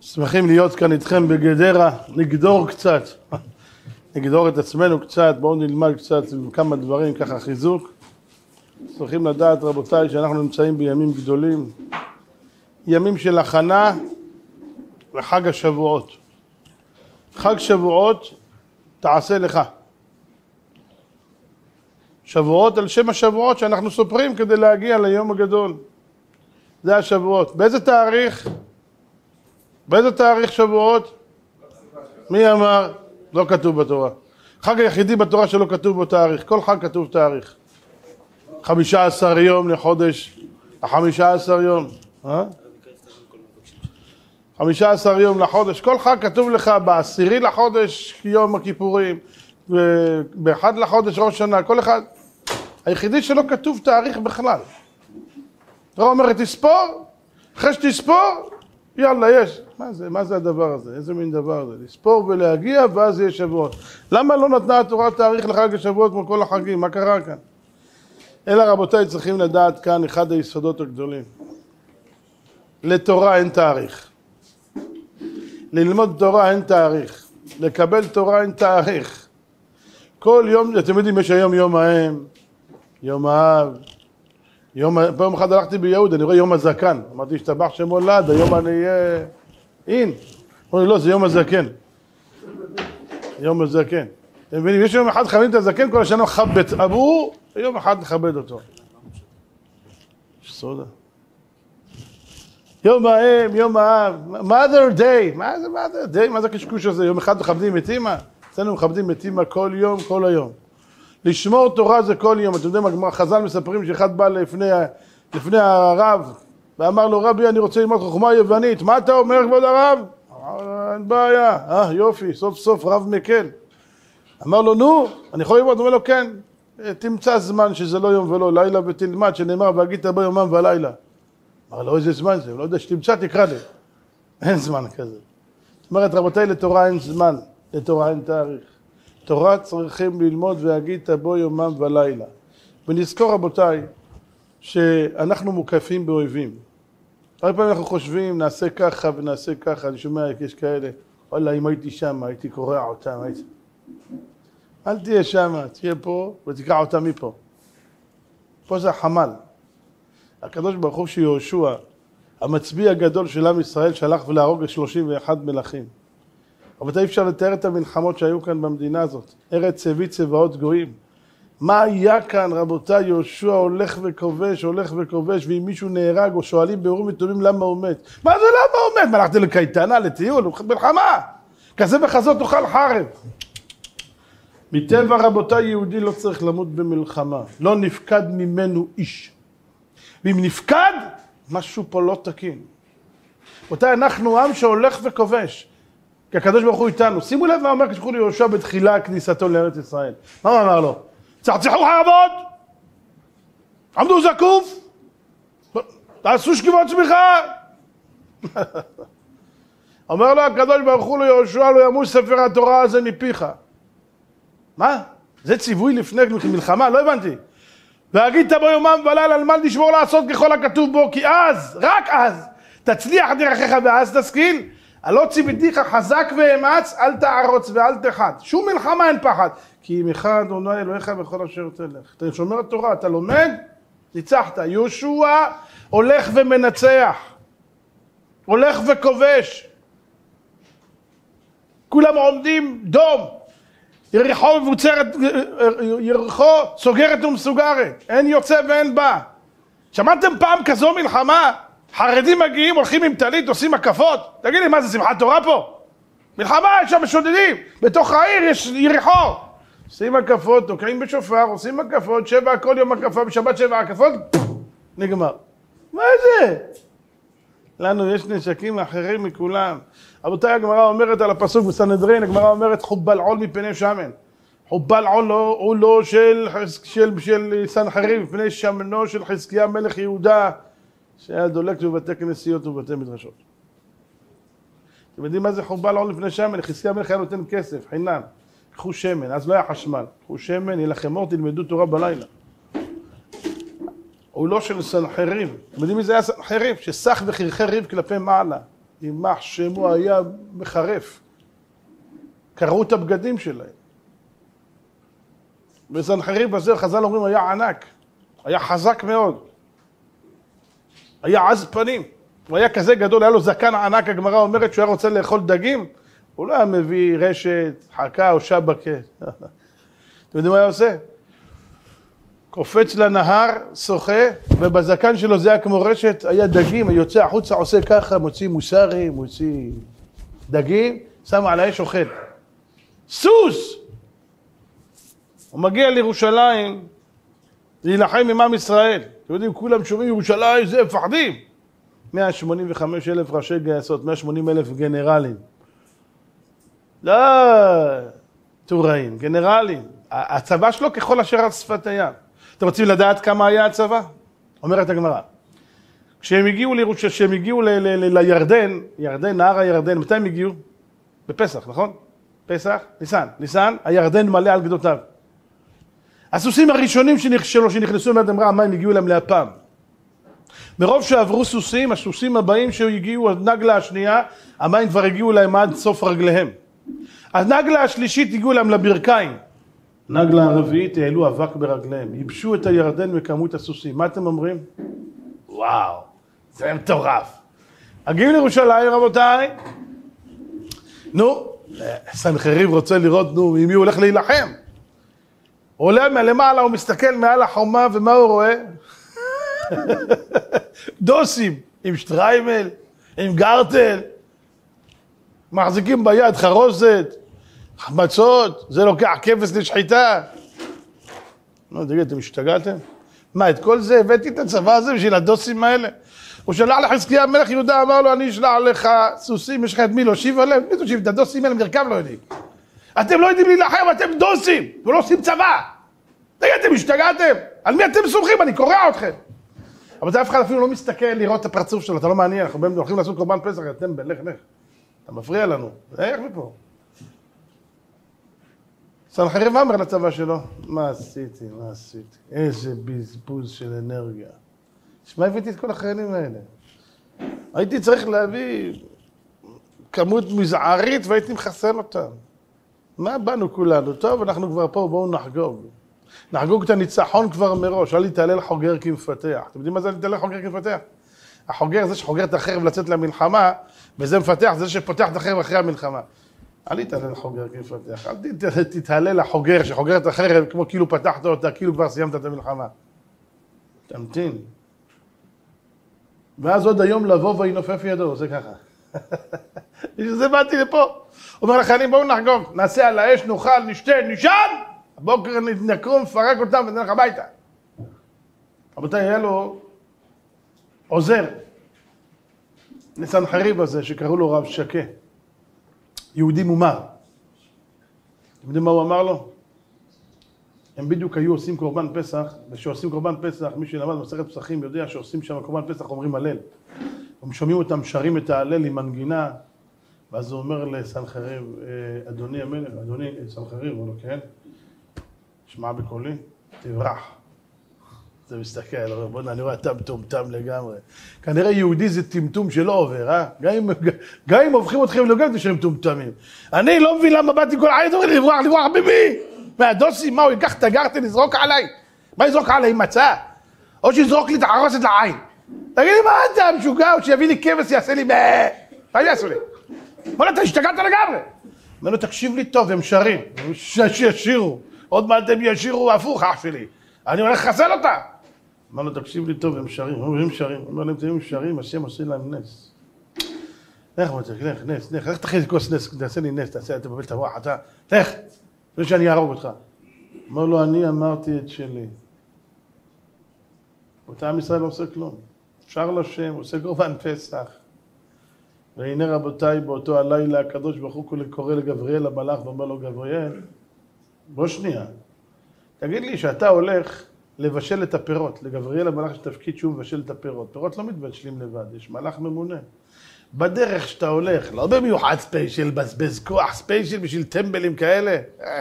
שמחים להיות כאן איתכם בגדרה, נגדור קצת, נגדור את עצמנו קצת, בואו נלמד קצת כמה דברים, ככה חיזוק. צריכים לדעת רבותיי שאנחנו נמצאים בימים גדולים, ימים של הכנה לחג השבועות. חג שבועות תעשה לך. שבועות על שם השבועות שאנחנו סופרים כדי להגיע ליום הגדול. זה השבועות. באיזה תאריך? באיזה תאריך שבועות? מי אמר? לא כתוב בתורה. חג היחידי בתורה שלא כתוב בו תאריך. כל חג כתוב תאריך. חמישה עשר יום לחודש, החמישה עשר יום. אה? חמישה עשר יום לחודש, כל חג כתוב לך בעשירי לחודש יום הכיפורים, באחד לחודש ראש שנה, כל אחד. היחידי שלא כתוב תאריך בכלל. התורה אומרת תספור, אחרי שתספור, יאללה יש. מה זה, מה זה הדבר הזה? איזה מין דבר זה? לספור ולהגיע ואז יהיה שבועות. למה לא נתנה התורה תאריך לחג השבועות כמו כל החגים? מה קרה כאן? אלא רבותיי צריכים לדעת כאן אחד היסודות הגדולים. לתורה אין תאריך. ללמוד תורה אין תאריך. לקבל תורה אין תאריך. כל יום, אתם יודעים, יש היום יום האם, יום האב, יום, פעם אחת הלכתי ביהוד, אני רואה יום הזקן. אמרתי, השתבח שם הולד, היום אני אהיה אין. לי, לא, זה יום הזקן. יום הזקן. אתם מבינים? יש יום אחד מכבדים את הזקן, כל השנה מכבד אבו, ויום אחד נכבד אותו. סודה. יום האם, יום האב, mother day, מה זה mother day? מה זה הקשקוש הזה? יום אחד מכבדים את אימא? אצלנו מכבדים את אימא כל יום, כל היום. לשמור תורה זה כל יום. אתם יודעים, חז"ל מספרים שאחד בא לפני, לפני הרב ואמר לו, רבי, אני רוצה ללמוד חוכמה יוונית. מה אתה אומר, כבוד הרב? אין בעיה. אה, יופי, סוף סוף רב מקל. אמר לו, נו, אני יכול ללמוד? הוא אומר לו, כן. תמצא זמן שזה לא יום ולא לילה ותלמד, שנאמר, והגית בו יומם ולילה. אמר לו, איזה זמן זה? הוא לא יודע, שתמצא, תקרא לי. אין זמן כזה. זאת אומרת, רבותיי, לתורה אין זמן, לתורה אין תאריך. תורה צריכים ללמוד והגית בו יומם ולילה. ונזכור רבותיי שאנחנו מוקפים באויבים. הרבה פעמים אנחנו חושבים נעשה ככה ונעשה ככה, אני שומע יש כאלה, וואלה אם הייתי שם הייתי קורע אותם, הייתי... אל תהיה שם, תהיה פה ותקרע אותם מפה. פה זה החמ"ל. הקדוש ברוך הוא שיהושע, המצביא הגדול של עם ישראל שהלך ולהרוג 31 מלכים. רבותיי, אי אפשר לתאר את המלחמות שהיו כאן במדינה הזאת. ארץ צבי צבאות גויים. מה היה כאן, רבותיי, יהושע הולך וכובש, הולך וכובש, ואם מישהו נהרג או שואלים באורים ותומים למה הוא מת. מה זה למה הוא מת? מה, הלכתי לקייטנה, לטיול, מלחמה. כזה וכזאת תאכל חרב. מטבע רבותיי, יהודי לא צריך למות במלחמה. לא נפקד ממנו איש. ואם נפקד, משהו פה לא תקין. רבותיי, אנחנו עם שהולך וכובש. כי הקדוש ברוך הוא איתנו. שימו לב מה אומר כשקוראים ליהושע בתחילה כניסתו לארץ ישראל. מה הוא אמר לו? צחצחו חרבות, עמדו זקוף, תעשו שכיבות צמיחה. אומר לו הקדוש ברוך הוא ליהושע לא ימוש ספר התורה הזה מפיך. מה? זה ציווי לפני מלחמה? לא הבנתי. והגית בו יומם ולילה על מה לשמור לעשות ככל הכתוב בו כי אז, רק אז, תצליח דרכיך ואז תשכיל הלא ציוויתיך חזק ואמץ, אל תערוץ ואל תחת. שום מלחמה אין פחד. כי אם אחד אדוני אלוהיך בכל אשר תלך. אתה שומר תורה, אתה לומד, ניצחת. יהושע הולך ומנצח. הולך וכובש. כולם עומדים דום. יריחו מבוצרת, יריחו סוגרת ומסוגרת. אין יוצא ואין בא. שמעתם פעם כזו מלחמה? חרדים מגיעים, הולכים עם טלית, עושים הקפות. תגיד לי, מה זה שמחת תורה פה? מלחמה, יש שם שודדים. בתוך העיר יש יריחו. עושים הקפות, תוקעים בשופר, עושים הקפות, שבע כל יום הקפה, בשבת שבע הקפות, נגמר. מה זה? לנו יש נשקים אחרים מכולם. רבותיי, הגמרא אומרת על הפסוק בסנהדרין, הגמרא אומרת חובל עול מפני שמן. חובל עול לא, הוא לא של, של, של סנחריב, מפני שמנו של חזקיה מלך יהודה. שהיה דולק בבתי כנסיות ובבתי מדרשות. אתם יודעים מה זה חובל עול לפני שמן? חזקיה המלך היה נותן כסף, חינם. קחו שמן, אז לא היה חשמל. קחו שמן, יילחם אור, תלמדו תורה בלילה. הוא לא של סנחריב. אתם יודעים מי זה היה סנחריב? שסח וחרחר ריב כלפי מעלה. יימח שמו היה מחרף. קרעו את הבגדים שלהם. וסנחריב הזה, חז"ל אומרים, היה ענק, היה חזק מאוד, היה עז פנים, הוא היה כזה גדול, היה לו זקן ענק, הגמרא אומרת שהוא היה רוצה לאכול דגים, הוא לא היה מביא רשת, חכה או שבקה. אתם יודעים מה היה עושה? קופץ לנהר, שוחה, ובזקן שלו זה היה כמו רשת, היה דגים, יוצא החוצה, עושה ככה, מוציא מוסרי, מוציא דגים, שם על האש, אוכל. סוס! הוא מגיע לירושלים להילחם עם עם ישראל. אתם יודעים, כולם שומעים ירושלים, זה, מפחדים. 185 אלף ראשי גייסות, 180 אלף גנרלים. לא, טוראים, גנרלים. הצבא שלו ככל אשר על שפת הים. אתם רוצים לדעת כמה היה הצבא? אומרת הגמרא. כשהם הגיעו, לירוש... כשהם הגיעו. לירדן, ירדן, נהר הירדן, מתי הם הגיעו? בפסח, נכון? פסח, ניסן. ניסן, הירדן מלא על גדותיו. הסוסים הראשונים שלו שנכנסו ליד אמרה, המים הגיעו אליהם לאפם. מרוב שעברו סוסים, הסוסים הבאים שהגיעו, הנגלה השנייה, המים כבר הגיעו להם עד סוף רגליהם. הנגלה השלישית הגיעו להם לברכיים. נגלה הרביעית העלו אבק ברגליהם, ייבשו את הירדן מכמות הסוסים. מה אתם אומרים? וואו, זה מטורף. הגיעו לירושלים רבותיי, נו, סנחריב רוצה לראות, נו, עם מי הוא הולך להילחם? עולה מלמעלה, הוא מסתכל מעל החומה, ומה הוא רואה? דוסים, עם שטריימל, עם גרטל, מחזיקים ביד חרוזת, מצות, זה לוקח כבש לשחיטה. לא, תגיד, אתם השתגעתם? מה, את כל זה הבאתי את הצבא הזה בשביל הדוסים האלה? הוא שלח לחזקיה המלך יהודה, אמר לו, אני אשלח לך סוסים, יש לך את מי להושיב עליהם? מי תושיב? את הדוסים האלה מרכב לא יודעים. אתם לא יודעים להילחם, אתם דוסים, ולא עושים צבא. תגיד, אתם השתגעתם? על מי אתם סומכים? אני קורע אתכם. אבל זה אף אחד אפילו לא מסתכל לראות את הפרצוף שלו, אתה לא מעניין, אנחנו הולכים לעשות קורבן פסח, אתם בלך לך. אתה מפריע לנו, לך מפה. סנחריב אמר לצבא שלו, מה עשיתי, מה עשיתי, איזה בזבוז של אנרגיה. שמע, הבאתי את כל החיילים האלה. הייתי צריך להביא כמות מזערית והייתי מחסל אותם. מה באנו כולנו? טוב, אנחנו כבר פה, בואו נחגוג. נחגוג את הניצחון כבר מראש, אל יתעלל חוגר כמפתח. אתם יודעים מה זה אל יתעלל חוגר כמפתח? החוגר זה שחוגר את החרב לצאת למלחמה, וזה מפתח, זה שפותח את החרב אחרי המלחמה. אל תתעלל חוגר כמפתח, אל תתעלל לחוגר שחוגר את החרב כמו כאילו פתחת אותה, כאילו כבר סיימת את המלחמה. תמתין. ואז עוד היום לבוא וינופף ידו, זה ככה. בשביל זה באתי לפה. אומר לחיילים, בואו נחגוג, נעשה על האש, נאכל, נשתה, נשן, הבוקר נקרום, נפרק אותם ונלך הביתה. רבותיי, היה לו עוזר, לסנחריב הזה, שקראו לו רב שקה, יהודי מומר. אתם יודעים מה הוא אמר לו? הם בדיוק היו עושים קורבן פסח, וכשעושים קורבן פסח, מי שלמד במסכת פסחים יודע שעושים שם קורבן פסח אומרים הלל. הם שומעים אותם שרים את ההלל עם מנגינה, ואז הוא אומר לסנחריב, אה, אדוני המלך, אדוני סנחריב, הוא אומר, כן, שמע בקולי, תברח. זה מסתכל, אומר, בוא'נה, אני רואה אתה מטומטם לגמרי. כנראה יהודי זה טמטום שלא עובר, אה? גם אם, הופכים אתכם לגמרי, אתם מטומטמים. אני לא מבין למה באתי כל העין, אומר לי, לברוח, לברוח, במי? מהדוסים, מה, הוא ייקח את הגרטן, יזרוק עליי? מה יזרוק עליי, מצה? או שיזרוק לי את החרוסת לעין. תגיד לי, מה אתה משוגע, או שיביא לי כבש, יעשה לי. מה יעשו לי? בוא'נה, אתה השתגעת לגמרי. אומר לו, תקשיב לי טוב, הם שרים. שישירו. עוד מעט הם ישירו הפוך, אח שלי. אני הולך לחסל אותה. אמר לו, תקשיב לי טוב, הם שרים. הם שרים. אמר להם, תראו, הם שרים, השם עושה להם נס. לך, מותק, לך, נס, לך, לך תכניס כוס נס, תעשה לי נס, תעשה, תבלבל את הרוח, אתה, לך, לפני שאני אהרוג אותך. אמר לו, אני אמרתי את שלי. אותה עם ישראל לא עושה כלום. שר לשם, עושה קורבן פסח. והנה רבותיי, באותו הלילה הקדוש ברוך הוא קורא לגבריאל המלאך ואומר לו, גבריאל, בוא שנייה, תגיד לי שאתה הולך לבשל את הפירות. לגבריאל המלאך יש תפקיד שהוא מבשל את הפירות. פירות לא מתבשלים לבד, יש מלאך ממונה. בדרך שאתה הולך, לא במיוחד special, בזבז כוח special בשביל טמבלים כאלה. אה.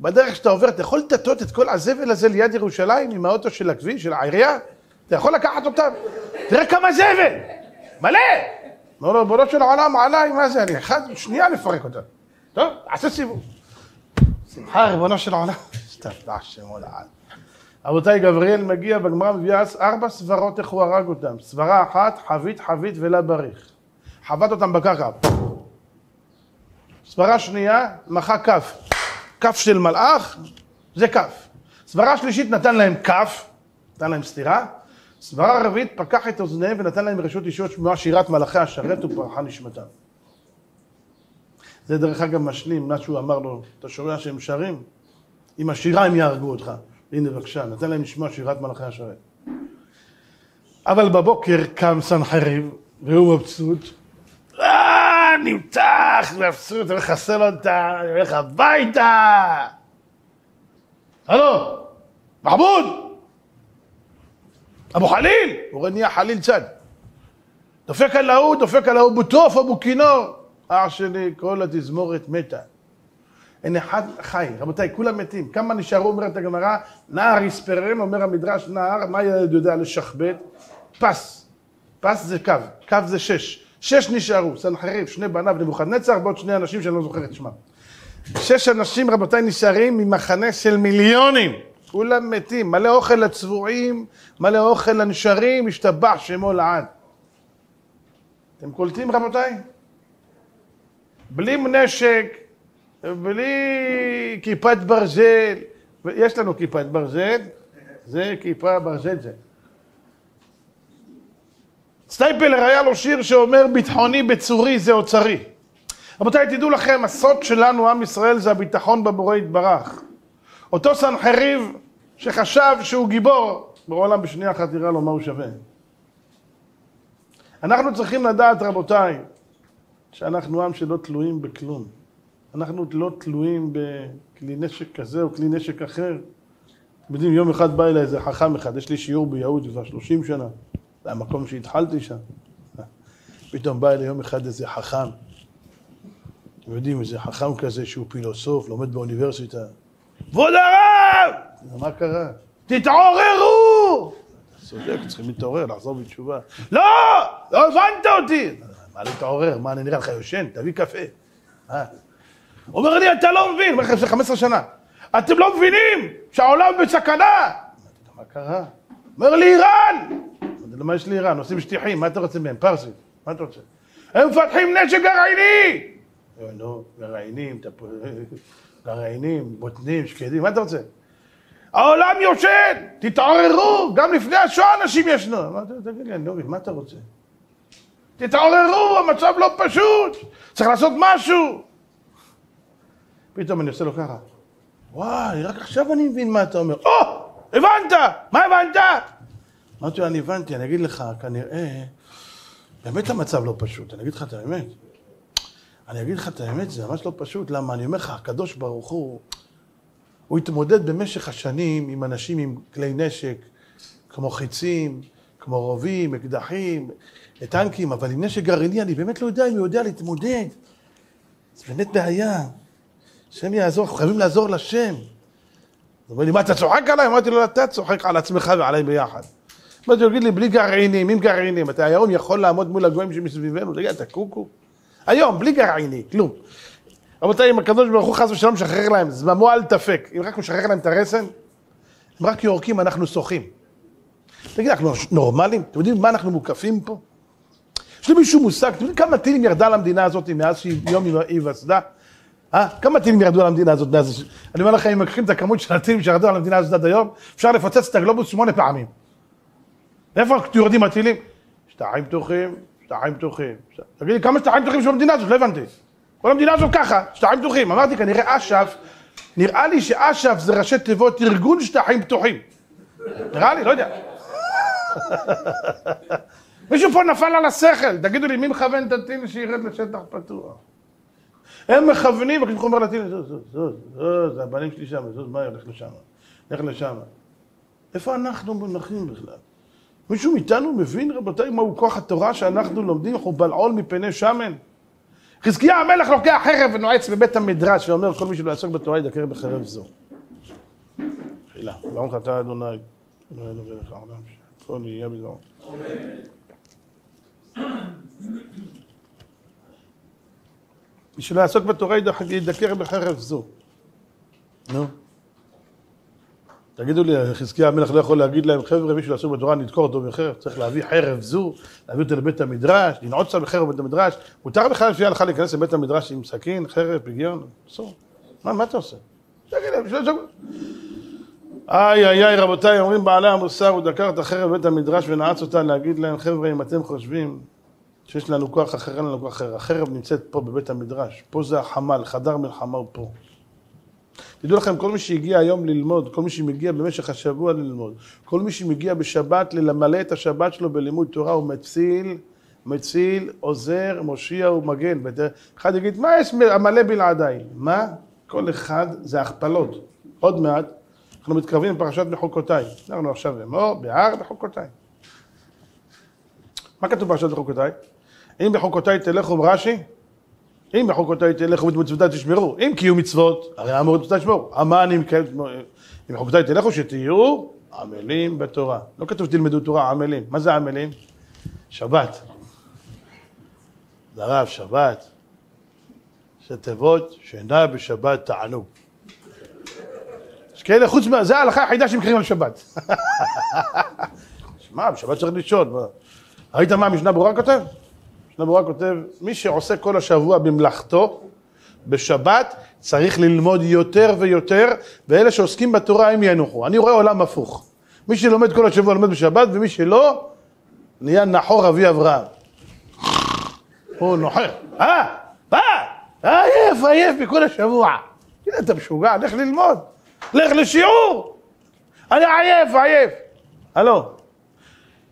בדרך שאתה עובר, אתה יכול לטטות את כל הזבל הזה ליד ירושלים עם האוטו של הכביש, של העירייה? אתה יכול לקחת אותם? תראה כמה זבל! מלא! אומר לו, ריבונו של העולם, עליי, מה זה, אני אחד, שנייה לפרק אותה. טוב, עשה סיבוב. שמחה, ריבונו של העולם. השתבח שמו לעד. רבותיי, גבריאל מגיע, בגמרא מביאה ארבע סברות איך הוא הרג אותם. סברה אחת, חבית חבית ולה בריך. חבט אותם בקרקע. סברה שנייה, מחה כף. כף של מלאך, זה כף. סברה שלישית נתן להם כף, נתן להם סטירה. סברה רביעית פקח את אוזניהם ונתן להם רשות אישות שמועה שירת מלאכי השרת ופרחה נשמתם. זה דרך אגב משלים, מה שהוא אמר לו, אתה שומע שהם שרים? עם השירה הם יהרגו אותך. הנה בבקשה, נתן להם לשמוע שירת מלאכי השרת. אבל בבוקר קם סנחריב, והוא מבסוט. אה, נמתח, מבסוט, אני מחסל אותה, הולך הביתה. הלו, מחמוד! אבו חליל! הוא רואה נהיה חליל צד. דופק על ההוא, דופק על ההוא בוטוף, אבו כינור. אח שלי, כל התזמורת מתה. אין אחד חי. רבותיי, כולם מתים. כמה נשארו, אומרת הגמרא, נער יספרם, אומר המדרש, נער, מה ילד יודע לשחבט? פס. פס זה קו, קו זה שש. שש נשארו, סנחריב, שני בניו, נבוכדנצר, ועוד שני אנשים שאני לא זוכר את שמם. שש אנשים, רבותיי, נשארים ממחנה של מיליונים. כולם מתים, מלא אוכל לצבועים, מלא אוכל לנשרים, השתבח שמו לעד. אתם קולטים, רבותיי? בלי נשק, בלי כיפת ברזל, יש לנו כיפת ברזל, זה כיפה ברזל זה. סטייפלר היה לו שיר שאומר ביטחוני בצורי זה אוצרי. רבותיי, תדעו לכם, הסוד שלנו, עם ישראל, זה הביטחון בבורא יתברך. אותו סנחריב שחשב שהוא גיבור, בעולם בשנייה אחת תראה לו מה הוא שווה. אנחנו צריכים לדעת, רבותיי, שאנחנו עם שלא תלויים בכלום. אנחנו לא תלויים בכלי נשק כזה או כלי נשק אחר. אתם יודעים, יום אחד בא אליי איזה חכם אחד, יש לי שיעור ביהוד כבר 30 שנה, זה המקום שהתחלתי שם. פתאום בא אליי יום אחד איזה חכם, אתם יודעים, איזה חכם כזה שהוא פילוסוף, לומד באוניברסיטה. כבוד הרב! מה קרה? תתעוררו! צודק, צריכים להתעורר, לחזור בתשובה. לא! לא הבנת אותי! מה להתעורר? מה, אני נראה לך יושן? תביא קפה. אה? אומר לי, אתה לא מבין, אומר לך, לפני 15 שנה. אתם לא מבינים שהעולם בסכנה! מה קרה? אומר לי, איראן! אמרתי לו, מה יש לאיראן? עושים שטיחים, מה אתה רוצה מהם? פרסית, מה אתה רוצה? הם מפתחים נשק גרעיני! נו, גרעינים, גרעינים, בוטנים, שקדים, מה אתה רוצה? העולם יושן, תתעוררו, גם לפני השואה אנשים ישנו. אמרתי לו, תגיד לי, אני לא מבין, מה אתה רוצה? תתעוררו, המצב לא פשוט, צריך לעשות משהו. פתאום אני עושה לו ככה, וואי, רק עכשיו אני מבין מה אתה אומר. או, הבנת! מה הבנת? אמרתי לו, אני הבנתי, אני אגיד לך, כנראה, באמת המצב לא פשוט, אני אגיד לך את האמת. אני אגיד לך את האמת, זה ממש לא פשוט, למה? אני אומר לך, הקדוש ברוך הוא, הוא התמודד במשך השנים עם אנשים עם כלי נשק, כמו חיצים, כמו רובים, אקדחים, טנקים, אבל עם נשק גרעיני, אני באמת לא יודע אם הוא יודע להתמודד. זה באמת בעיה. השם יעזור, אנחנו חייבים לעזור לשם. הוא אומר לי, מה, אתה צוחק עליי? אמרתי לו, אתה צוחק על עצמך ועליי ביחד. אמרתי לו, תגיד לי, בלי גרעינים, עם גרעינים, אתה היום יכול לעמוד מול הגויים שמסביבנו? תגיד, אתה קוקו? היום, בלי גרעיני, כלום. רבותיי, אם הקדוש ברוך הוא חס ושלום משחרר להם, זממו אל תפק. אם רק משחרר להם את הרסן, הם רק יורקים, אנחנו שוחים. תגיד, אנחנו נורמלים? אתם יודעים מה אנחנו מוקפים פה? יש למישהו מושג, אתם יודעים כמה טילים ירדה למדינה הזאת מאז שיום היווסדה? אה? כמה טילים ירדו על המדינה הזאת מאז... אני אומר לכם, אם לוקחים את הכמות של הטילים שירדו על המדינה הזאת עד היום, אפשר לפוצץ את הגלובוס שמונה פעמים. איפה יורדים הטילים? שטחים פתוחים, שטחים פתוחים. תגיד לי, כמה שטחים פתוחים יש במדינה הזאת? לא הבנתי. כל המדינה הזאת ככה, שטחים פתוחים. אמרתי, כנראה אש"ף, נראה לי שאש"ף זה ראשי תיבות ארגון שטחים פתוחים. נראה לי, לא יודע. מישהו פה נפל על השכל, תגידו לי, מי מכוון את הטיל שירד לשטח פתוח? הם מכוונים, הקדוש אומר לטיל, זוז, זוז, זוז, זוז, הבנים שלי שם, זוז, מה הולך לשם? לך לשם. איפה אנחנו מונחים בכלל? מישהו מאיתנו מבין, רבותיי, מהו כוח התורה שאנחנו לומדים, אנחנו בלעול מפני שמן? חזקיה המלך לוקח חרב ונועץ בבית המדרש ואומר, כל מי שלא יעסוק בתורה ידקר בחרב זו. תחילה, ברוך אתה אדוני, אלוהינו ולך העולם, הכל יהיה בזמן. בשביל לעסוק בתורה ידקר בחרב זו. נו. תגידו לי, חזקיה המלך לא יכול להגיד להם, חבר'ה, מישהו לעסוק בתורה, נדקור אותו בחרב, צריך להביא חרב זו, להביא אותו לבית המדרש, לנעוץ אותה בחרב בבית המדרש. מותר בכלל לפי ההלכה להיכנס לבית המדרש עם סכין, חרב, פגיון? אסור. מה, מה אתה עושה? תגיד להם, לעסוק... איי איי איי רבותיי, אומרים בעלי המוסר, הוא דקר את החרב בבית המדרש ונעץ אותה להגיד להם, חבר'ה, אם אתם חושבים שיש לנו כוח אחר, אין לנו כוח אחר. החרב נמצאת פה בבית המדרש, פה זה החמ"ל, חדר מלחמה הוא פה. תדעו לכם, כל מי שהגיע היום ללמוד, כל מי שמגיע במשך השבוע ללמוד, כל מי שמגיע בשבת למלא את השבת שלו בלימוד תורה, הוא מציל, מציל, עוזר, מושיע ומגן. אחד יגיד, מה יש המלא בלעדיי? מה? כל אחד זה הכפלות. עוד מעט, אנחנו מתקרבים לפרשת בחוקותיי. אנחנו עכשיו אמור, בהר בחוקותיי. מה כתוב בפרשת בחוקותיי? אם בחוקותיי תלכו רש"י, אם בחוקותיי תלכו ובמצוותיי תשמרו, אם קיום מצוות, הרי אמור מצוותיי תשמרו. אמה אני אם בחוקותיי תלכו שתהיו עמלים בתורה. לא כתוב שתלמדו תורה, עמלים. מה זה עמלים? שבת. הרב, שבת. זה שאינה בשבת תענוג. יש כאלה חוץ מה... זה ההלכה היחידה שמקרים על שבת. שמע, בשבת צריך לישון. ראית מה המשנה ברורה כותב? ברורה כותב, מי שעושה כל השבוע במלאכתו, בשבת, צריך ללמוד יותר ויותר, ואלה שעוסקים בתורה הם ינוחו. אני רואה עולם הפוך. מי שלומד כל השבוע לומד בשבת, ומי שלא, נהיה נחור אבי אברהם. הוא נוחר. אה, אה, עייף, עייף מכל השבוע. הנה, אתה משוגע, לך ללמוד. לך לשיעור. אני עייף, עייף. הלו,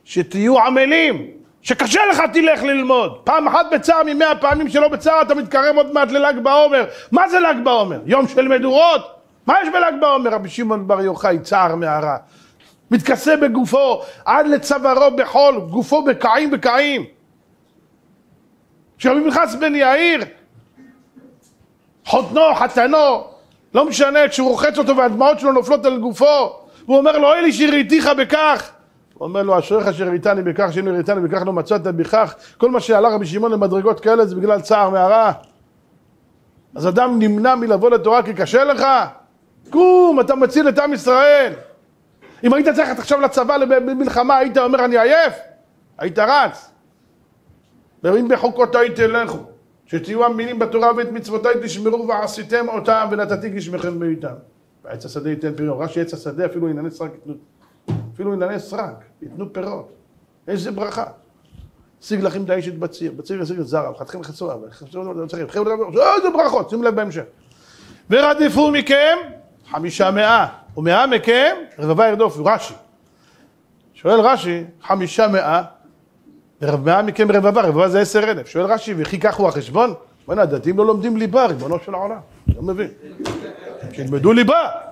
שתהיו עמלים. שקשה לך תלך ללמוד. פעם אחת בצער ממאה פעמים שלא בצער אתה מתקרב עוד מעט לל"ג בעומר. מה זה ל"ג בעומר? יום של מדורות? מה יש בל"ג בעומר? רבי שמעון בר יוחאי, צער מערה. מתכסה בגופו עד לצווארו בחול, גופו בקעים בקעים. שרבי מנחס בן יאיר, חותנו, חתנו, לא משנה, כשהוא רוחץ אותו והדמעות שלו נופלות על גופו, והוא אומר לו, אלי שראיתיך בכך. אומר לו, אשריך אשר הראיתני בכך, שאינו הראיתני בכך לא מצאת בכך. כל מה שעלה רבי שמעון למדרגות כאלה זה בגלל צער מהרע. אז אדם נמנע מלבוא לתורה כי קשה לך? קום, אתה מציל את עם ישראל. אם היית צריך עכשיו לצבא במלחמה, היית אומר אני עייף? היית רץ. ואם בחוקותיי תלכו, שתהיו אמינים בתורה ואת מצוותיי תשמרו ועשיתם אותם ונתתי גשמכם בעיתם. ועץ השדה ייתן פריון. רש"י עץ השדה אפילו ענייני סרק ייתנו, אפילו ענייני סרק, ייתנו פירות. איזה ברכה. שיג לכם את האישית בציר, בציר ישיג את זרע, וחתכם חצועה, איזה ברכות, שימו לב בהמשך. ורדפו מכם חמישה מאה, ומאה מכם רבבה ירדופו, רש"י. שואל רש"י, חמישה מאה, מאה מכם רבבה, רבבה זה עשר אלף. שואל רש"י, וכי כך הוא החשבון? בוא'נה, הדתיים לא לומדים ליבה, ריבונו של העולם. לא מבין. שילמדו ליבה.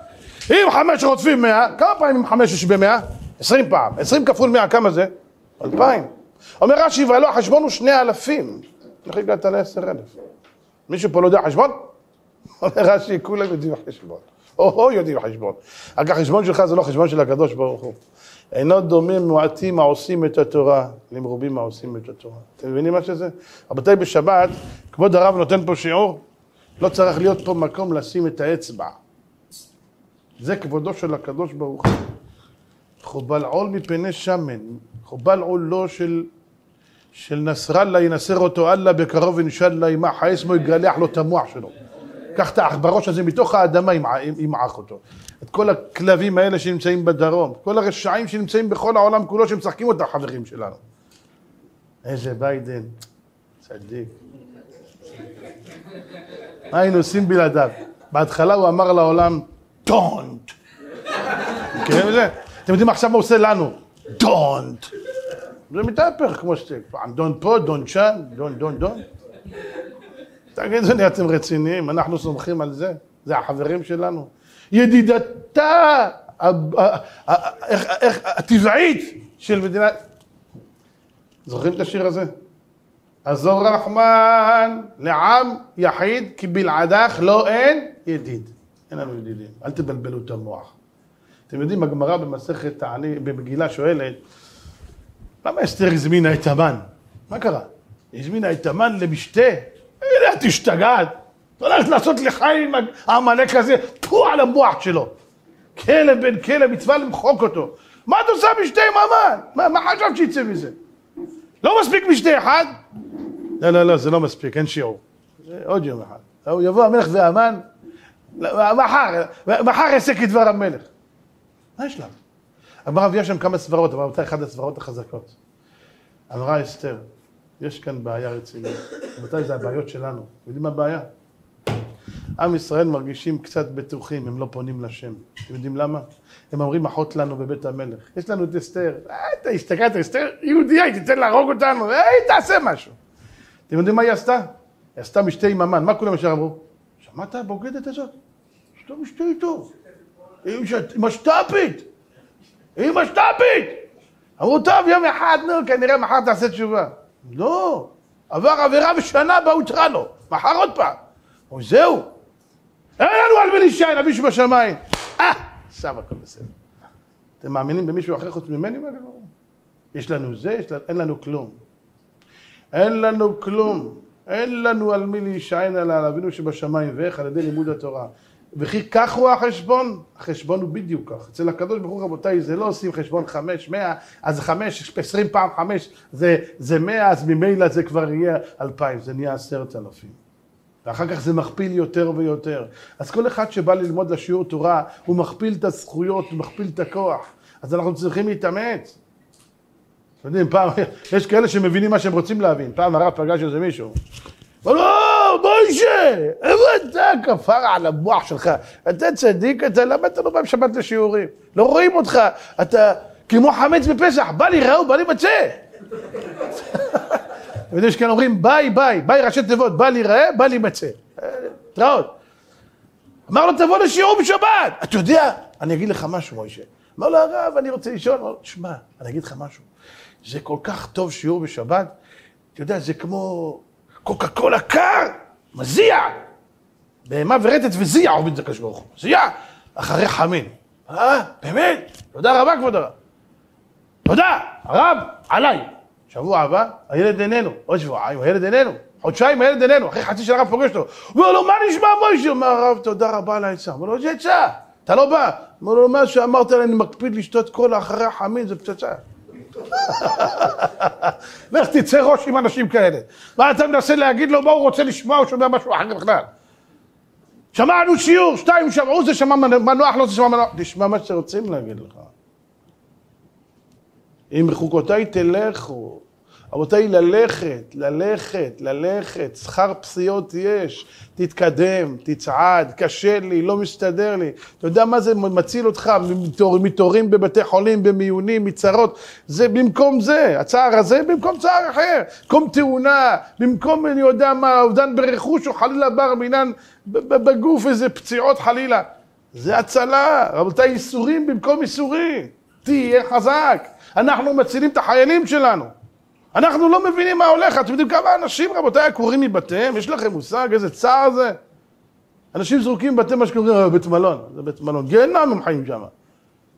אם חמש רודפים מאה, כמה פעמים חמש יש במאה? עשרים פעם. עשרים כפול מאה, כמה זה? אלפיים. אומר רש"י, ולא החשבון הוא שני אלפים. איך הגעת לעשר אלף? מישהו פה לא יודע חשבון? אומר רש"י, כולם יודעים חשבון. או-הו יודעים חשבון. רק החשבון שלך זה לא חשבון של הקדוש ברוך הוא. אינו דומה מועטים העושים את התורה למרובים העושים את התורה. אתם מבינים מה שזה? רבותיי, בשבת, כבוד הרב נותן פה שיעור, לא צריך להיות פה מקום לשים את האצבע. זה כבודו של הקדוש ברוך הוא. חובל עול מפני שמן, חובל עול לא של, של נסראללה, ינסר אותו אללה בקרוב אינשאללה, ימח האסמו יגלח לו את המוח שלו. קח את העכברוש הזה מתוך האדמה, ימעך אותו. את כל הכלבים האלה שנמצאים בדרום, כל הרשעים שנמצאים בכל העולם כולו, שמשחקים אותה חברים שלנו. איזה ביידן, צדיק. מה היינו עושים בלעדיו? בהתחלה הוא אמר לעולם, דונט. מכירים את זה? אתם יודעים עכשיו מה הוא עושה לנו? דונט. זה מתהפך כמו שזה, פעם דון פה, דון שם, דון, דון, דון. תגידו לי, אתם רציניים? אנחנו סומכים על זה? זה החברים שלנו. ידידתה הטבעית של מדינת... זוכרים את השיר הזה? עזור רחמן לעם יחיד כי בלעדך לא אין ידיד. אין לנו ידידים, אל תבלבלו את המוח. אתם יודעים, הגמרא במסכת תעני, במגילה שואלת, למה אסתר הזמינה את המן? מה קרה? הזמינה את המן למשתה? תגיד, את השתגעת? את הולכת לעשות לחיים עם העמלק הזה, פו על המוח שלו. כלב בן כלב, מצווה למחוק אותו. מה את עושה משתה ממן? מה, מה חשבת שיצא מזה? לא מספיק משתה אחד? לא, לא, לא, זה לא מספיק, אין שיעור. עוד יום אחד. יבוא המלך והמן, מחר, מחר אעשה כדבר המלך. מה יש לנו? אמר רב שם כמה סברות, אבל רבותיי, אחת הסברות החזקות. אמרה אסתר, יש כאן בעיה רצינית. רבותיי, זה הבעיות שלנו. יודעים מה הבעיה? עם ישראל מרגישים קצת בטוחים, הם לא פונים לשם. אתם יודעים למה? הם אומרים אחות לנו בבית המלך. יש לנו את אסתר. אה, אתה השתגעת, אסתר יהודייה, היא תיתן להרוג אותנו, אה, היא תעשה משהו. אתם יודעים מה היא עשתה? היא עשתה משתה עם המן. מה כולם ישר אמרו? שמעת הבוגדת הזאת? עשתה משתה איתו. היא משת"פית. היא משת"פית. אמרו, טוב, יום אחד, נו, כנראה מחר תעשה תשובה. לא, עבר עבירה ושנה בה הותרה לו. מחר עוד פעם. או זהו. אין לנו על מי להישען, אבישהו בשמיים. אה, עכשיו הכל בסדר. אתם מאמינים במישהו אחר חוץ ממני? יש לנו זה, יש לנו, אין לנו כלום. אין לנו כלום. אין לנו על מי להישען על אבינו שבשמיים ואיך על ידי לימוד התורה. וכי כך הוא החשבון? החשבון הוא בדיוק כך. אצל הקדוש ברוך הוא רבותיי זה לא עושים חשבון חמש, מאה, אז חמש, עשרים פעם חמש זה, זה מאה, אז ממילא זה כבר יהיה אלפיים, זה נהיה עשרת אלפים. ואחר כך זה מכפיל יותר ויותר. אז כל אחד שבא ללמוד לשיעור תורה, הוא מכפיל את הזכויות, הוא מכפיל את הכוח. אז אנחנו צריכים להתאמץ. אתם יודעים, פעם, יש כאלה שמבינים מה שהם רוצים להבין. פעם הרב פגש איזה מישהו. לו, מוישה, איפה אתה כפרה על המוח שלך? אתה צדיק, אתה, למה אתה לא בא בשבת לשיעורים? לא רואים אותך, אתה כמו חמץ בפסח, בל ייראה, בל יימצא. יודעים שכאן אומרים ביי ביי, ביי ראשי תיבות, בל ייראה, בל יימצא. התראות. אמר לו, תבוא לשיעור בשבת. אתה יודע, אני אגיד לך משהו, מוישה. אמר לו, הרב, אני רוצה לשאול. אמר לו, תשמע, אני אגיד לך משהו. זה כל כך טוב שיעור בשבת, אתה יודע, זה כמו קוקה קולה קר, מזיע. בהמה ורטט וזיע עובד את הקדוש ברוך הוא. זיע אחרי חמין. אה, באמת? תודה רבה, כבוד הרב. תודה, הרב, עליי. שבוע הבא, הילד איננו. עוד שבועיים, הילד איננו. חודשיים הילד איננו, אחרי חצי שנה הרב פוגש אותו. הוא אומר לו, מה נשמע מוישה? אומר הרב, תודה רבה על העצה. אומר לו, איזה עצה? אתה לא בא. אומר לו, מה שאמרת אני מקפיד לשתות קולה אחרי החמין, זה פצצה. לך תצא ראש עם אנשים כאלה. מה אתה מנסה להגיד לו, מה הוא רוצה לשמוע, הוא שומע משהו אחר בכלל. שמענו שיעור, שתיים שמעו, זה שמע מנוח, לא זה שמע מנוח. תשמע מה שרוצים להגיד לך. אם בחוקותיי תלכו, רבותיי, ללכת, ללכת, ללכת, שכר פסיעות יש, תתקדם, תצעד, קשה לי, לא מסתדר לי. אתה יודע מה זה מציל אותך מתורים בבתי חולים, במיונים, מצרות? זה במקום זה, הצער הזה במקום צער אחר, במקום תאונה, במקום, אני יודע מה, אובדן ברכוש או חלילה בר מינן בגוף, איזה פציעות חלילה. זה הצלה, רבותיי, איסורים במקום איסורים. תהיה חזק. אנחנו מצילים את החיילים שלנו. אנחנו לא מבינים מה הולך, אתם יודעים כמה אנשים, רבותיי, עקורים מבתיהם? יש לכם מושג איזה צער זה? אנשים זרוקים בבתים, מה שקוראים, אה, בית מלון, זה בית מלון, גיהנם הם חיים שם.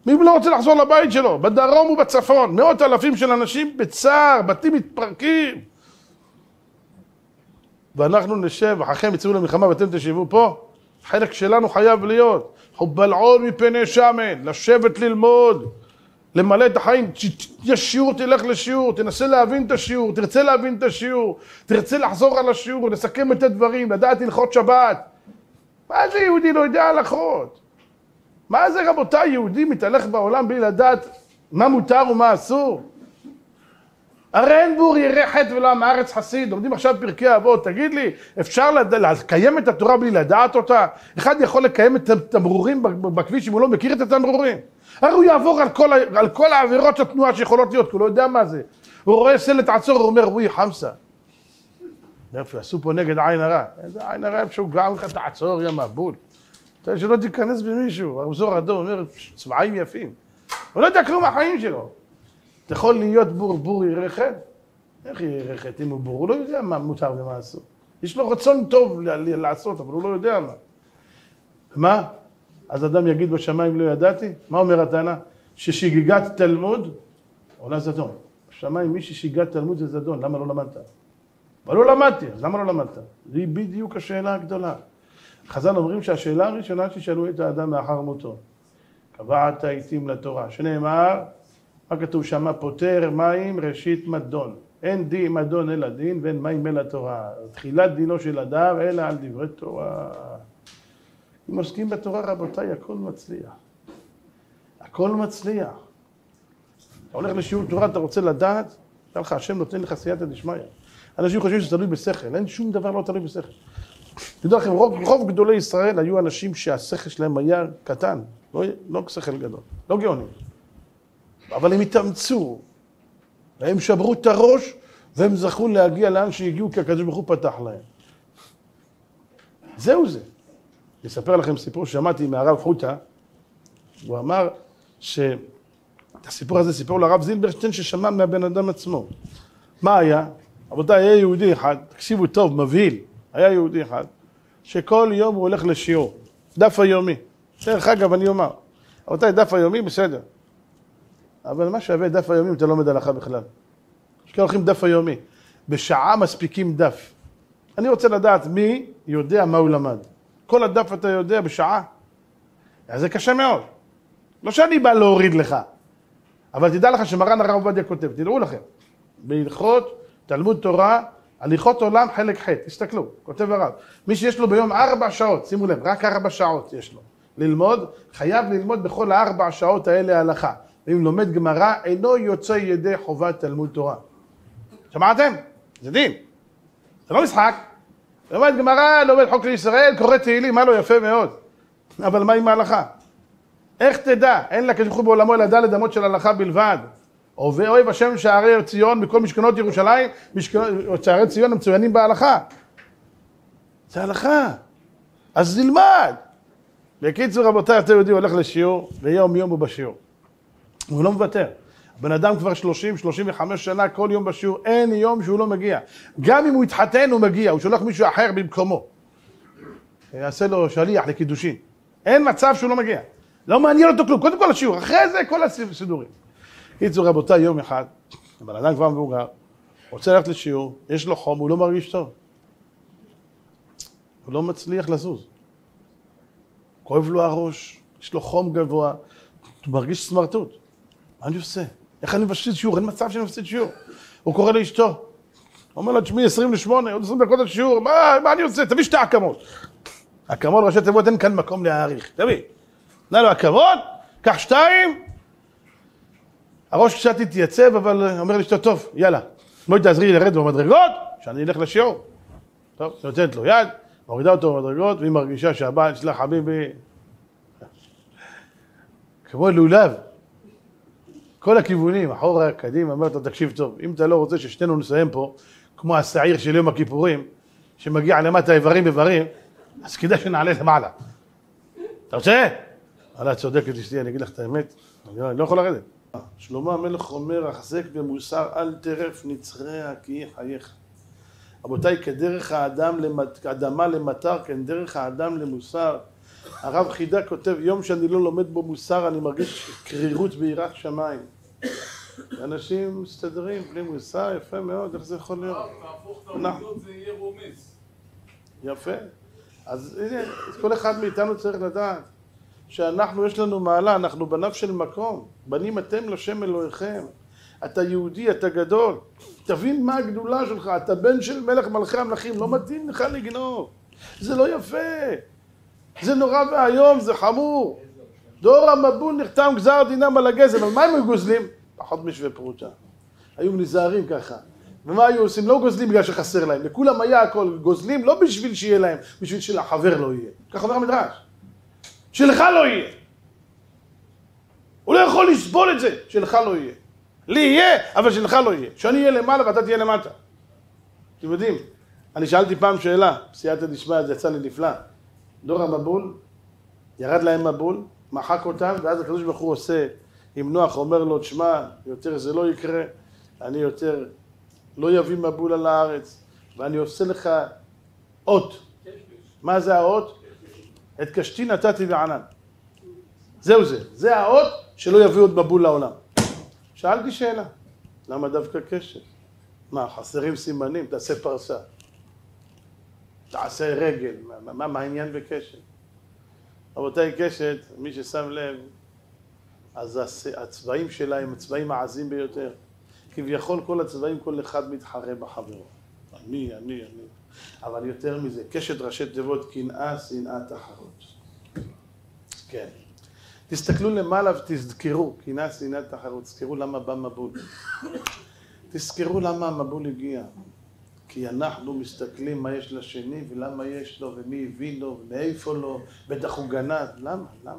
מי לא רוצה לחזור לבית שלו? בדרום ובצפון, מאות אלפים של אנשים בצער, בתים מתפרקים. ואנחנו נשב, אחריכם יצאו למלחמה ואתם תשבו פה, חלק שלנו חייב להיות. חובלעון מפני שמן, לשבת ללמוד. למלא את החיים, יש שיעור, תלך לשיעור, תנסה להבין את השיעור, תרצה להבין את השיעור, תרצה לחזור על השיעור, לסכם את הדברים, לדעת הלכות שבת. מה זה יהודי לא יודע הלכות? מה זה רבותיי, יהודי מתהלך בעולם בלי לדעת מה מותר ומה אסור? הרי אין בור ירא חטא ולא עם הארץ חסיד, לומדים עכשיו פרקי אבות, תגיד לי, אפשר. לקיים את התורה בלי לדעת אותה? אחד יכול לקיים את התמרורים בכביש אם הוא לא מכיר את התמרורים? הרי הוא יעבור על כל, על כל העבירות של התנועה שיכולות להיות, כי הוא לא יודע מה זה. הוא רואה סלט עצור, הוא אומר, וואי חמסה. איפה עשו פה נגד עין הרע? איזה עין הרע גרם לך תעצור, יא מבול. אתה שלא תיכנס במישהו, הרמזור אדום אומר, צבעים יפים. הוא לא יודע כלום מהחיים שלו. אתה יכול להיות בור, בור ירא חטא? איך ירא חטא אם הוא בור? הוא לא יודע מה מותר ומה אסור. יש לו רצון טוב לעשות, אבל הוא לא יודע מה. מה? אז אדם יגיד בשמיים לא ידעתי? מה אומר התנא? ששגיגת תלמוד עולה זדון. בשמיים מי ששיגת תלמוד זה זדון, למה לא למדת? אבל לא למדתי, אז למה לא למדת? זו בדיוק השאלה הגדולה. חז"ל אומרים שהשאלה הראשונה ששאלו את האדם מאחר מותו, קבעת עיתים לתורה, שנאמר, מה כתוב שם? פוטר מים ראשית מדון. אין דין מדון אלא דין ואין מים אלא תורה. תחילת דינו של הדר אלא על דברי תורה. אם עוסקים בתורה רבותיי הכל מצליח. הכל מצליח. אתה הולך לשיעור תורה, אתה רוצה לדעת, תדע לך, השם נותן לך סייעתא דשמיא. אנשים חושבים שזה תלוי בשכל, אין שום דבר לא תלוי בשכל. תדעו לכם, רוב, רוב גדולי ישראל היו אנשים שהשכל שלהם היה קטן, לא, לא שכל גדול, לא גאונים. אבל הם התאמצו, והם שברו את הראש, והם זכו להגיע לאן שהגיעו, כי הקדוש ברוך הוא פתח להם. זהו זה. אספר לכם סיפור ששמעתי מהרב חוטה, הוא אמר ש... את הסיפור הזה סיפור לרב זילברשטיין ששמע מהבן אדם עצמו. מה היה? רבותיי, היה יהודי אחד, תקשיבו טוב, מבהיל, היה יהודי אחד, שכל יום הוא הולך לשיעור, דף היומי. דרך אגב, אני אומר, רבותיי, דף היומי בסדר, אבל מה שווה דף היומי אם אתה לומד הלכה בכלל? יש כאלה הולכים דף היומי, בשעה מספיקים דף. אני רוצה לדעת מי יודע מה הוא למד. כל הדף אתה יודע בשעה? אז זה קשה מאוד. לא שאני בא להוריד לך, אבל תדע לך שמרן הרב עובדיה כותב, תדעו לכם, בהלכות תלמוד תורה, הליכות עולם חלק ח', תסתכלו, כותב הרב, מי שיש לו ביום ארבע שעות, שימו לב, רק ארבע שעות יש לו, ללמוד, חייב ללמוד בכל הארבע שעות האלה הלכה. ואם לומד גמרא, אינו יוצא ידי חובת תלמוד תורה. שמעתם? זה דין. זה לא משחק. לומד גמרא, לומד חוק לישראל, קורא תהילים, מה לא יפה מאוד. אבל מה עם ההלכה? איך תדע? אין ברוך הוא בעולמו אלא דלת אמות של הלכה בלבד. אוהב השם שערי ציון מכל משכנות ירושלים, משכנות, שערי ציון המצוינים בהלכה. זה הלכה. אז נלמד. בקיצור רבותיי, אתה יודעים, הולך לשיעור, ויום יום הוא בשיעור. הוא לא מוותר. בן אדם כבר 30-35 שנה, כל יום בשיעור, אין יום שהוא לא מגיע. גם אם הוא התחתן, הוא מגיע, הוא שולח מישהו אחר במקומו. יעשה לו שליח לקידושין. אין מצב שהוא לא מגיע. לא מעניין אותו כלום, קודם כל השיעור, אחרי זה כל הסידורים. קיצור רבותיי, יום אחד, הבן אדם כבר מבוגר, רוצה ללכת לשיעור, יש לו חום, הוא לא מרגיש טוב. הוא לא מצליח לזוז. כואב לו הראש, יש לו חום גבוה, הוא מרגיש סמרטוט. מה אני עושה? איך אני מפסיד שיעור? אין מצב שאני מפסיד שיעור. הוא קורא לאשתו, אומר לה, תשמעי, 28, עוד 20 דקות לשיעור, מה, מה אני עושה? תביא שתי אקמות. אקמות, ראשי תיבות, אין כאן מקום להעריך. תביא. נא לו אקמות, קח שתיים, הראש קצת התייצב, אבל אומר לאשתו, טוב, יאללה, בואי תעזרי לרדת במדרגות, שאני אלך לשיעור. טוב, נותנת לו יד, מורידה אותו במדרגות, והיא מרגישה שהבעל שלה חביבי, כמו לולב, כל הכיוונים, אחורה, קדימה, אומרת לו, תקשיב טוב, אם אתה לא רוצה ששנינו נסיים פה, כמו השעיר של יום הכיפורים, שמגיע למטה איברים איברים, אז כדאי שנעלה למעלה. אתה רוצה? וואלה, צודקת אשתי, אני אגיד לך את האמת, אני לא יכול לרדת. שלמה המלך אומר, החזק במוסר אל טרף נצריה כי חייך. רבותיי, כדרך האדם למת... אדמה למטר, כן דרך האדם למוסר. הרב חידה כותב, יום שאני לא לומד בו מוסר, אני מרגיש קרירות ביראת שמיים. אנשים מסתדרים בלי מוסר, יפה מאוד, איך זה יכול להיות? תהפוך את העובדות, זה יהיה רומז. יפה. אז הנה, כל אחד מאיתנו צריך לדעת שאנחנו, יש לנו מעלה, אנחנו בניו של מקום. בנים אתם לשם אלוהיכם. אתה יהודי, אתה גדול. תבין מה הגדולה שלך, אתה בן של מלך מלכי המלכים, לא מתאים לך לגנוב. זה לא יפה. זה נורא ואיום, זה חמור. דור המבול נחתם גזר דינם על הגזם, אבל מה הם היו גוזלים? פחות משווה פרוטה. היו נזהרים ככה. ומה היו עושים? לא גוזלים בגלל שחסר להם. לכולם היה הכל גוזלים, לא בשביל שיהיה להם, בשביל שלחבר לא יהיה. כך אומר המדרש. שלך לא יהיה. הוא לא יכול לסבול את זה, שלך לא יהיה. לי יהיה, אבל שלך לא יהיה. שאני אהיה למעלה ואתה תהיה למטה. אתם יודעים, אני שאלתי פעם שאלה, סייעתא דשמיא, זה יצא לי נפלא. דור המבול, ירד להם מבול, מחק אותם, ואז הקדוש ברוך הוא עושה עם נוח, אומר לו, תשמע, יותר זה לא יקרה, אני יותר לא יביא מבול על הארץ, ואני עושה לך אות. מה זה האות? את קשתי נתתי בענן. זהו זה, זה האות שלא יביא עוד מבול לעולם. שאלתי שאלה, למה דווקא קשת? מה, חסרים סימנים? תעשה פרסה. תעשה רגל. מה, מה, מה העניין בקשת? רבותיי, קשת, מי ששם לב, אז הצ- הצבעים שלה הם הצבעים העזים ביותר. כביכול כל הצבעים, כל אחד מתחרה בחברו. אני, אני, אני. אבל יותר מזה, קשת ראשי תיבות, קנאה, שנאה, תחרות. כן. תסתכלו למעלה ותזכרו, קנאה, שנאה, תחרות, תזכרו למה בא מבול. תזכרו למה המבול הגיע. כי אנחנו מסתכלים מה יש לשני ולמה יש לו ומי הביא לו ומאיפה לו, בטח הוא גנב. למה? למה?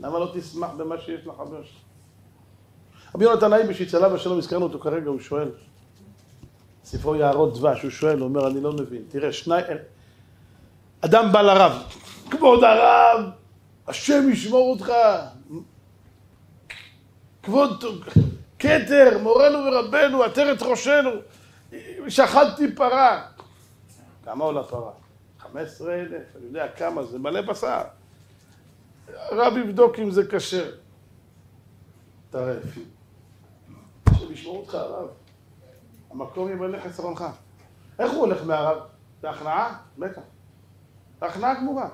למה לא תשמח במה שיש לחבר שלך? רבי יונתן אייבשיץ עליו השלום, הזכרנו אותו כרגע, הוא שואל, ספרו יערות דבש, הוא שואל, הוא אומר, אני לא מבין. תראה, שני... אדם בא לרב, כבוד הרב, השם ישמור אותך, כבוד כתר, מורנו ורבנו, עטרת ראשנו, שחטתי פרה. כמה עולה פרה? 15 אלף, אני יודע כמה, זה מלא בשר. הרב יבדוק אם זה כשר. טרף. השם ישמור אותך, הרב. המקום ימלא חסרונך. איך הוא הולך מהרב? בהכנעה? בטח. בהכנעה גמורה.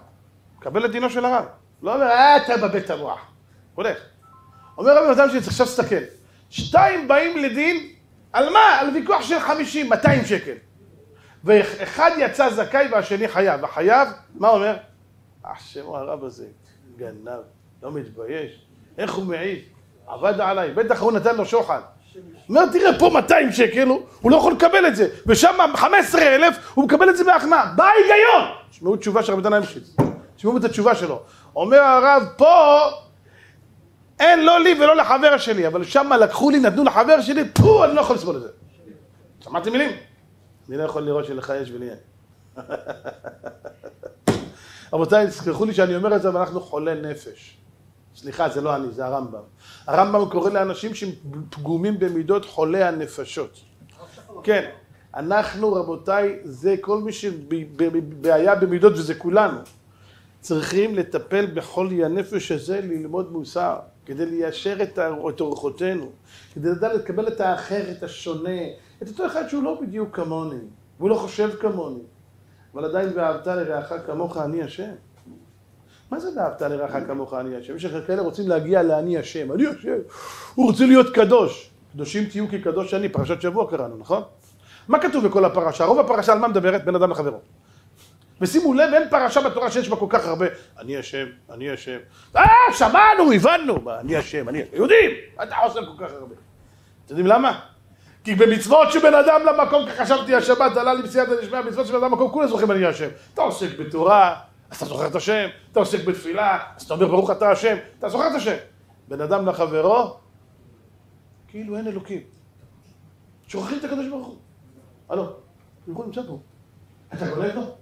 מקבל את דינו של הרב. לא אומר, אה, אתה בבית המוח. הולך. אומר רבי נתן שצריך עכשיו להסתכל. שתיים באים לדין, על מה? על ויכוח של חמישים, 200 שקל. ואחד יצא זכאי והשני חייב. החייב, מה אומר? השם הוא הרב הזה, גנב, לא מתבייש. איך הוא מעז? עבד עליי, בטח הוא נתן לו שוחד. אומר, תראה, פה 200 שקל, הוא, לא יכול לקבל את זה, ושם 15 אלף, הוא מקבל את זה בהכנעה. מה ההיגיון? תשמעו תשובה של רבי נתן אייבשיץ. תשמעו את התשובה שלו. אומר הרב, פה אין לא לי ולא לחבר שלי, אבל שם לקחו לי, נתנו לחבר שלי, פו, אני לא יכול לסבול את זה. שמעתם מילים? אני לא יכול לראות שלך יש ולי אין. רבותיי, תסלחו לי שאני אומר את זה, אבל אנחנו חולי נפש. סליחה, זה לא אני, זה הרמב"ם. הרמב"ם קורא לאנשים שהם פגומים במידות חולי הנפשות. כן, אנחנו רבותיי, זה כל מי שבעיה במידות וזה כולנו. צריכים לטפל בחולי הנפש הזה, ללמוד מוסר, כדי ליישר את אורחותינו, כדי לדעת לקבל את האחר, את השונה, את אותו אחד שהוא לא בדיוק כמוני, והוא לא חושב כמוני, אבל עדיין ואהבת לרעך כמוך אני השם. מה זה ואהבת לרעך כמוך אני השם? יש כאלה רוצים להגיע לאני השם, אני השם, הוא רוצה להיות קדוש. קדושים תהיו כי קדוש אני, פרשת שבוע קראנו, נכון? מה כתוב בכל הפרשה? רוב הפרשה על מה מדברת? בין אדם לחברו. ושימו לב, אין פרשה בתורה שיש בה כל כך הרבה, אני השם, אני השם. אה, שמענו, הבנו, מה, אני השם, אני... יודעים, אתה עושה כל כך הרבה. אתם יודעים למה? כי במצוות שבין אדם למקום, כחשבתי השבת, עלה לי בסייעתא דשמיא, מצוות שבין אדם למקום, כולם זוכרים אני השם. אתה עוסק בתורה, אז אתה זוכר את השם, אתה עוסק בתפילה, אז אתה אומר ברוך אתה השם, אתה זוכר את השם. בין אדם לחברו, כאילו אין אלוקים. שוכחים את הקדוש ברוך הוא. הלו, הוא נמצא פה. אתה גולה לו?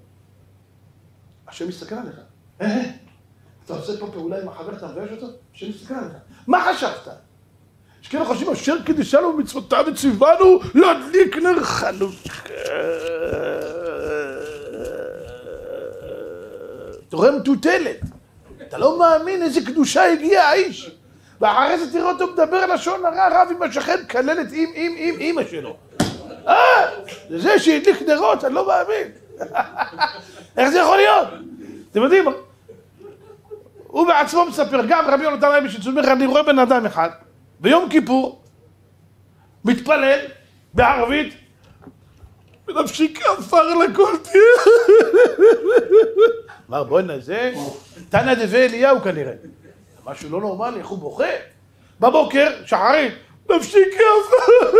השם מסתכל עליך. אה, אתה עושה פה פעולה עם החבר, אתה מבייש אותו? השם מסתכל עליך. מה חשבת? כאלה חושבים, אשר קידשנו במצוותיו וציוונו להדליק נר חנוכה. אתה רואה מטוטלת. אתה לא מאמין איזה קדושה הגיע האיש. ואחרי זה תראה אותו מדבר לשון הרע, רב עם השכן, כללת עם, עם, עם, אימא שלו. אה, זה שהדליק נרות, אני לא מאמין. איך זה יכול להיות? אתם יודעים, הוא בעצמו מספר, גם רבי יונתן אייבשיץ, הוא אומר, אני רואה בן אדם אחד, ביום כיפור, מתפלל, בערבית, בנפשי כעפר לכל תהיה. אמר בוא'נה זה, תנא דבי אליהו כנראה. משהו לא נורמלי, איך הוא בוכה. בבוקר, שחרית, נפשי כעפר.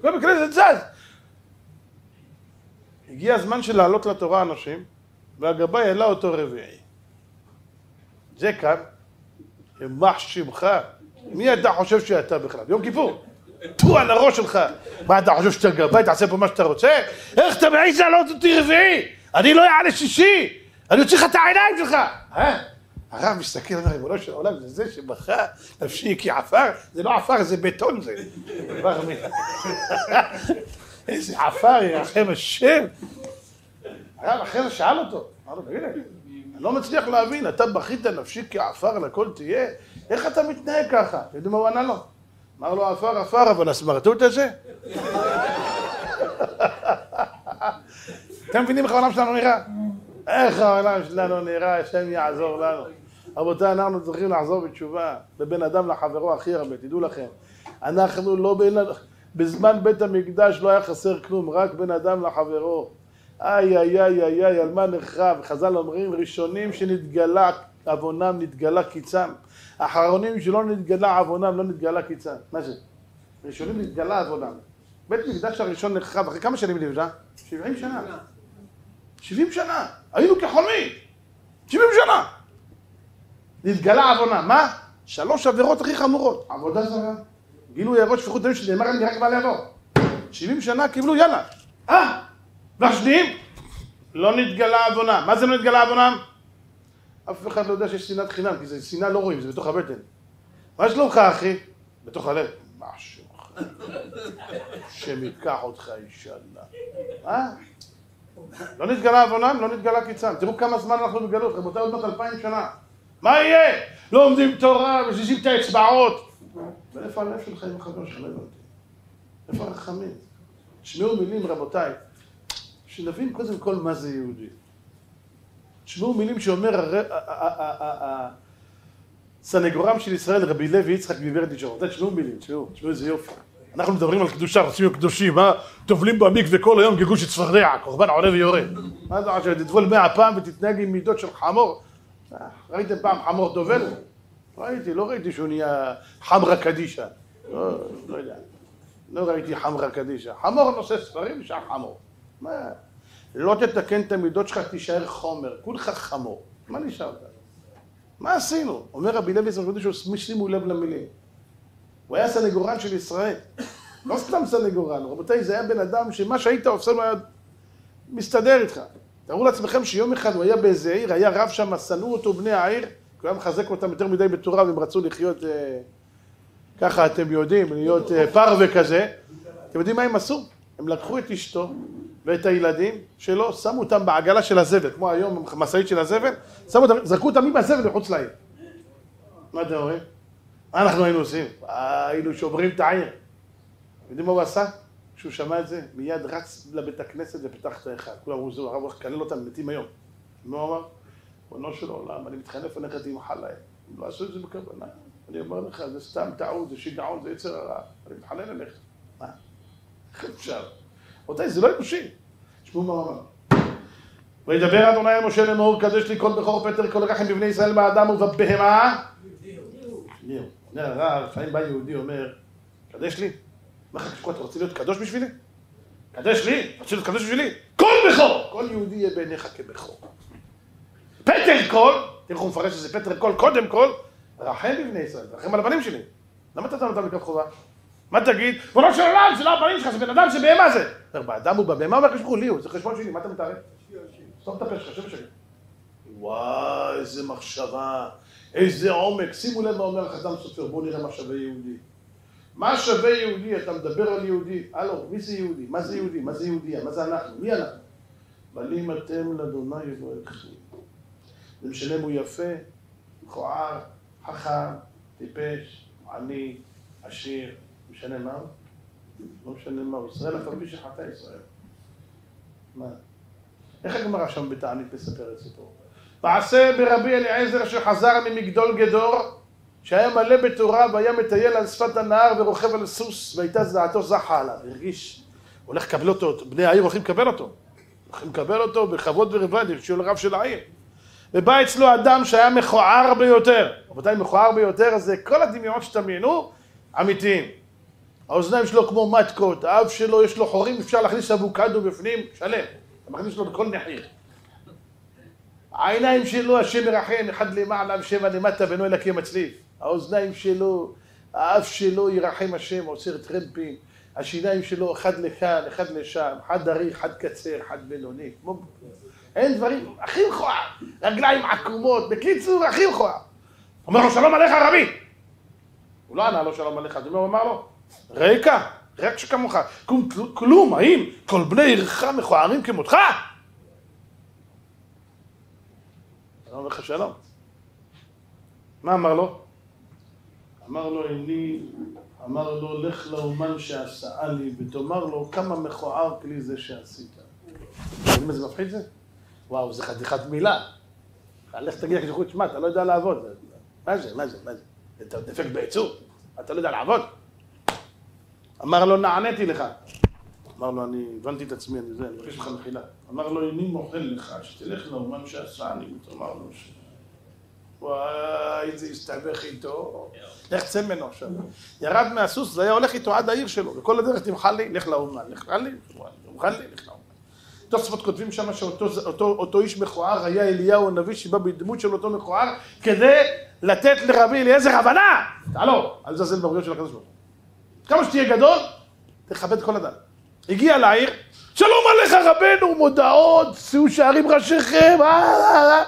ובכנסת זז. הגיע הזמן של לעלות לתורה אנשים, והגבאי העלה אותו רביעי. זה כאן, ימח שמך, מי אתה חושב שאתה בכלל? יום כיפור. טו על הראש שלך. מה אתה חושב שאתה גבאי, תעשה פה מה שאתה רוצה? איך אתה מעז לעלות אותי רביעי? אני לא אעלה שישי, אני אוציא לך את העיניים שלך. אה? הרב מסתכל, אומר, ריבונו של עולם, זה זה שבכה נפשי כעפר? זה לא עפר, זה בטון זה. איזה עפר ירחם השם. הרב אחרי זה שאל אותו, אמר לו, תגיד, אני לא מצליח להבין, אתה בכית נפשי כעפר לכל תהיה? איך אתה מתנהג ככה? אתם יודעים מה הוא ענה לו? אמר לו, עפר עפר, אבל הסמרטוט הזה? אתם מבינים איך העולם שלנו נראה? איך העולם שלנו נראה, השם יעזור לנו. רבותיי, אנחנו צריכים לחזור בתשובה לבן אדם לחברו הכי הרבה, תדעו לכם. אנחנו לא בין... בזמן בית המקדש לא היה חסר כלום, רק בן אדם לחברו. איי איי איי איי איי, על מה נחרב? חז"ל אומרים, ראשונים שנתגלה עוונם, נתגלה קיצם. אחרונים שלא נתגלה עוונם, לא נתגלה קיצם. מה זה? ראשונים נתגלה עוונם. בית מקדש הראשון נחרב, אחרי כמה שנים נבנה? 70 שנה. 70 שנה. היינו כחולמים. 70 שנה. נתגלה עוונה. מה? שלוש עבירות הכי חמורות. עבודה זרה, גילוי ערות שפיכות דמים שנאמר אני רק בעלי עבור. 70 שנה קיבלו יאללה. אה, והשניים? לא נתגלה עוונה. מה זה לא נתגלה עוונם? אף אחד לא יודע שיש שנאת חינם, כי זה שנאה לא רואים, זה בתוך הבטן. מה שלומך אחי? בתוך הלב. מה שלומך? השם ייקח אותך אישאללה. אה? לא נתגלה עוונם, לא נתגלה קיצם. תראו כמה זמן אנחנו בגלות, רבותיי, עוד מעט אלפיים שנה. מה יהיה? לא עומדים תורה, מזיזים את האצבעות. ואיפה הלב שלך עם שלך? לא הבנתי. איפה הרחמים? תשמעו מילים, רבותיי, שנבין קודם כל מה זה יהודי. תשמעו מילים שאומר הסנגורם של ישראל, רבי לוי יצחק גברת נשאר. תשמעו מילים, תשמעו, תשמעו איזה יופי. אנחנו מדברים על קדושה, רוצים להיות קדושים, אה? טובלים במקווה כל היום כגוש צפרדע, קורבן עולה ויורד. מה זה עכשיו, תטבול מאה פעם ותתנהג עם מידות של חמור? אה, ראיתם פעם חמור טובל? ראיתי, לא ראיתי שהוא נהיה חמרה קדישה. לא, לא יודע. לא ראיתי חמרה קדישה. חמור נושא ספרים, נשאר חמור. מה? לא תתקן את המידות שלך, תישאר חומר. כולך חמור. מה נשארת? מה עשינו? אומר רבי לוי זמקודש, שימו לב למילים. הוא היה סנגורן של ישראל. לא סתם סנגורן, רבותיי, זה היה בן אדם שמה שהיית עושה לו היה מסתדר איתך. תארו לעצמכם שיום אחד הוא היה באיזה עיר, היה רב שם, שנאו אותו בני העיר, הוא היה מחזק אותם יותר מדי בתורה והם רצו לחיות אה, ככה, אתם יודעים, להיות אה, פרווה כזה. אתם יודעים מה הם עשו? הם לקחו את אשתו ואת הילדים שלו, שמו אותם בעגלה של הזבל, כמו היום, משאית של הזבל, שמו אותם, זרקו אותם עם הזבל מחוץ לעיר. מה אתם אומרים? מה אנחנו היינו עושים? היינו שוברים את העיר. יודעים מה הוא עשה? כשהוא שמע את זה, מיד רץ לבית הכנסת ופתח את האחד. כולם אמרו, הרב הולך לקלל אותם, מתים היום. מה הוא אמר? ריבונו של עולם, אני מתחנף עליך תמחל להם. הם לא עשו את זה בכוונה. אני אומר לך, זה סתם טעות, זה שיגעון, זה יצר הרע. אני מתחנן אליך. מה? איך אפשר? רבותיי, זה לא אנושי. תשמעו מה אמר. וידבר אדוני אל משה לאמור, קדש לי כל בכור פטר כל לקחם בבני ישראל באדם ובבהמה. ניר, אומר הרב, לפעמים בא יהודי אומר, קדש לי. מה לך, אתה רוצה להיות קדוש בשבילי? קדש לי? רוצה להיות קדוש בשבילי? כל בכור! כל יהודי יהיה בעיניך כבכור. פטר כל, תראו הוא מפרש שזה פטר כל, קודם כל, רחם בבני ישראל, רחם על הבנים שלי. למה אתה נותן לקראת חובה? מה תגיד? בואו של עולם, זה לא הבנים שלך, זה בן אדם, זה בהמה זה. אומר, באדם הוא בבהמה, אומר הקדוש לי, זה חשבון שלי, מה אתה מתערב? סתום את הפה שלך, שב בשקט. וואי, איזה מחשבה, איזה עומק. שימו לב מה אומר החתם סופר, בואו נראה מה שווה יהודי. מה שווה יהודי? אתה מדבר על יהודי. הלו, מי זה יהודי? מה זה יהודי? מה זה יהודיה? מה זה אנחנו? מי אנחנו? בנים אתם לאדוני יבואכם. זה משנה אם הוא יפה, מכוער, חכם, טיפש, עני, עשיר, משנה מה הוא? לא משנה מה הוא. ישראל פי שחטא ישראל. מה? איך הגמרא שם בתענית מספרת סיפור? מעשה ברבי אליעזר שחזר ממגדול גדור שהיה מלא בתורה והיה מטייל על שפת הנהר ורוכב על סוס והייתה דעתו זחה עליו, הרגיש, הולך לקבל אותו, בני העיר הולכים לקבל אותו, הולכים לקבל אותו בכבוד ורבד, שהוא לרב של העיר. ובא אצלו אדם שהיה מכוער ביותר, רבותיי מכוער ביותר זה כל הדמיונות שתמיינו אמיתיים. האוזניים שלו כמו מתקות, האף שלו יש לו חורים, אפשר להכניס אבוקדו בפנים, שלם, אתה מכניס לו בכל נחיר. העיניים שלו, השם ירחם, אחד למעלה ושבע למטה, בנו אלא כמצליף. האוזניים שלו, האף שלו ירחם השם, עוצר טרמפים, השיניים שלו אחד לכאן, אחד לשם, אחד אריך, אחד קצר, אחד בינוני, כמו... אין דברים, הכי מכוער, רגליים עקומות, בקיצור, הכי מכוער. אומר לו, שלום עליך רבי. הוא לא ענה לו שלום עליך, אז הוא אמר לו, ריקה, רק שכמוך, כלום, האם כל בני עירך מכוערים כמותך? אני אומר לך שלום. מה אמר לו? אמר לו, איני אמר לו, לך לאומן שעשה לי, ותאמר לו כמה מכוער כלי זה שעשית. אתם יודעים איזה מפחיד זה? וואו, זה חתיכת מילה. לך תגיד לקדוש תשמע, אתה לא יודע לעבוד. מה זה, מה זה, מה זה? אתה דפק בעיצור? אתה לא יודע לעבוד? אמר לו, נעניתי לך. אמר לו, אני הבנתי את עצמי, אני זה, אני מבקש ממך מחילה. אמר לו, איני מוחל לך, שתלך לאומן שעשה לי, ותאמר לו ש... וואי, איזה הסתבך איתו. לך צא ממנו עכשיו. ירד מהסוס, זה היה הולך איתו עד העיר שלו, וכל הדרך תמחל לי, לך לאומן, לך לי, תמחל לי, לך. תוספות כותבים שם שאותו אותו, אותו איש מכוער היה אליהו הנביא שבא בדמות של אותו מכוער כדי לתת לרבי אליעזר הבנה! הלו, אל תזלזל בבריאות של הקדוש ברוך הוא. כמה שתהיה גדול, תכבד כל אדם. הגיע לעיר, שלום עליך רבנו, מודעות, שאו שערים ראשיכם, אה, אה, אה.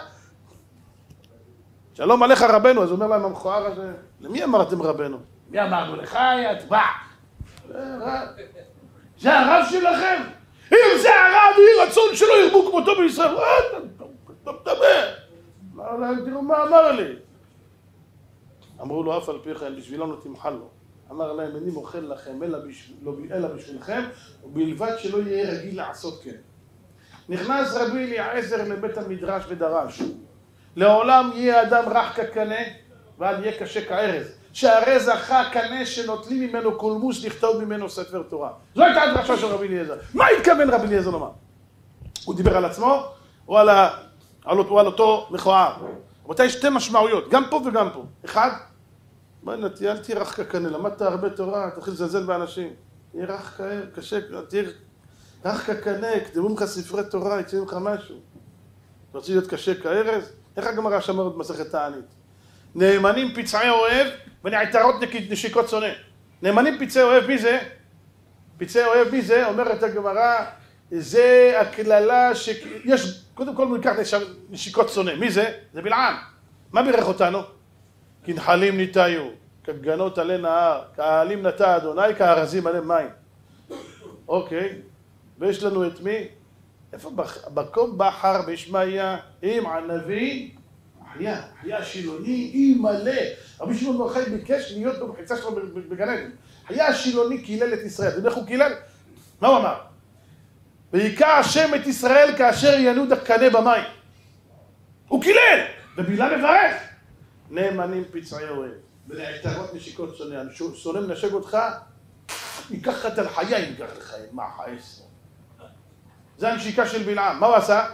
שלום עליך רבנו, אז אומר להם המכוער הזה, למי אמרתם רבנו? מי אמרנו לך, יא? זה הרב שלכם? אם זה הרב, יהי רצון שלא ירבו כמותו בישראל. מה אתה מדבר? אמר להם, תראו מה אמר לי. אמרו לו, אף על פי כן, בשבילנו תמחל לו. אמר להם, איני מוחל לכם אלא, לא, אלא בשבילכם, ובלבד שלא יהיה רגיל לעשות כן. נכנס רבי אליעזר לבית המדרש ודרש. לעולם יהיה אדם רך כקנה, ואל יהיה קשה כארז. שהרי זכה קנה שנוטלים ממנו קולמוס לכתוב ממנו ספר תורה. זו הייתה הדרשה של רבי אליעזר. מה התכוון רבי אליעזר לומר? הוא דיבר על עצמו, או על, ה... על, אותו, על אותו מכוער. רבותיי, שתי משמעויות, גם פה וגם פה. אחד, בוא'נה, אל תהיה רך כקנה, למדת הרבה תורה, תתחיל לזלזל באנשים. תהיה רך קשה, תהיה רך כקנה, כתבו ממך ספרי תורה, יצא ממך משהו. אתה רוצה להיות קשה כארז? איך הגמרא שמרת במסכת תענית? נאמנים פצעי אוהב ונעתרות נשיקות שונא. נאמנים פצעי אוהב, מי זה? פצעי אוהב, מי זה? אומרת הגמרא, זה הקללה שיש, קודם כל ניקח נשיקות שונא. מי זה? זה בלעם. מה בירך אותנו? כנחלים ניטיו, כגנות עלי נהר, כעלים נטע אדוני, כארזים עלי מים. אוקיי, ויש לנו את מי? איפה? בקום בחר בשמעיה עם הנביא אחיה, אחיה שילוני, אי מלא. רבי שמעון בר חי ביקש להיות במחיצה שלו בגן עדן. אחיה השילוני קילל את ישראל. ואיך הוא קילל? מה הוא אמר? ויקע השם את ישראל כאשר ינוד הקנה במים. הוא קילל! ובילה מברך. נאמנים פצעי אוהב, ולעתרות נשיקות שונא. שונא מנשק אותך, ייקח לך את החיה, ייקח לך את מה חייסו. זה הנשיקה של בלעם. מה הוא עשה?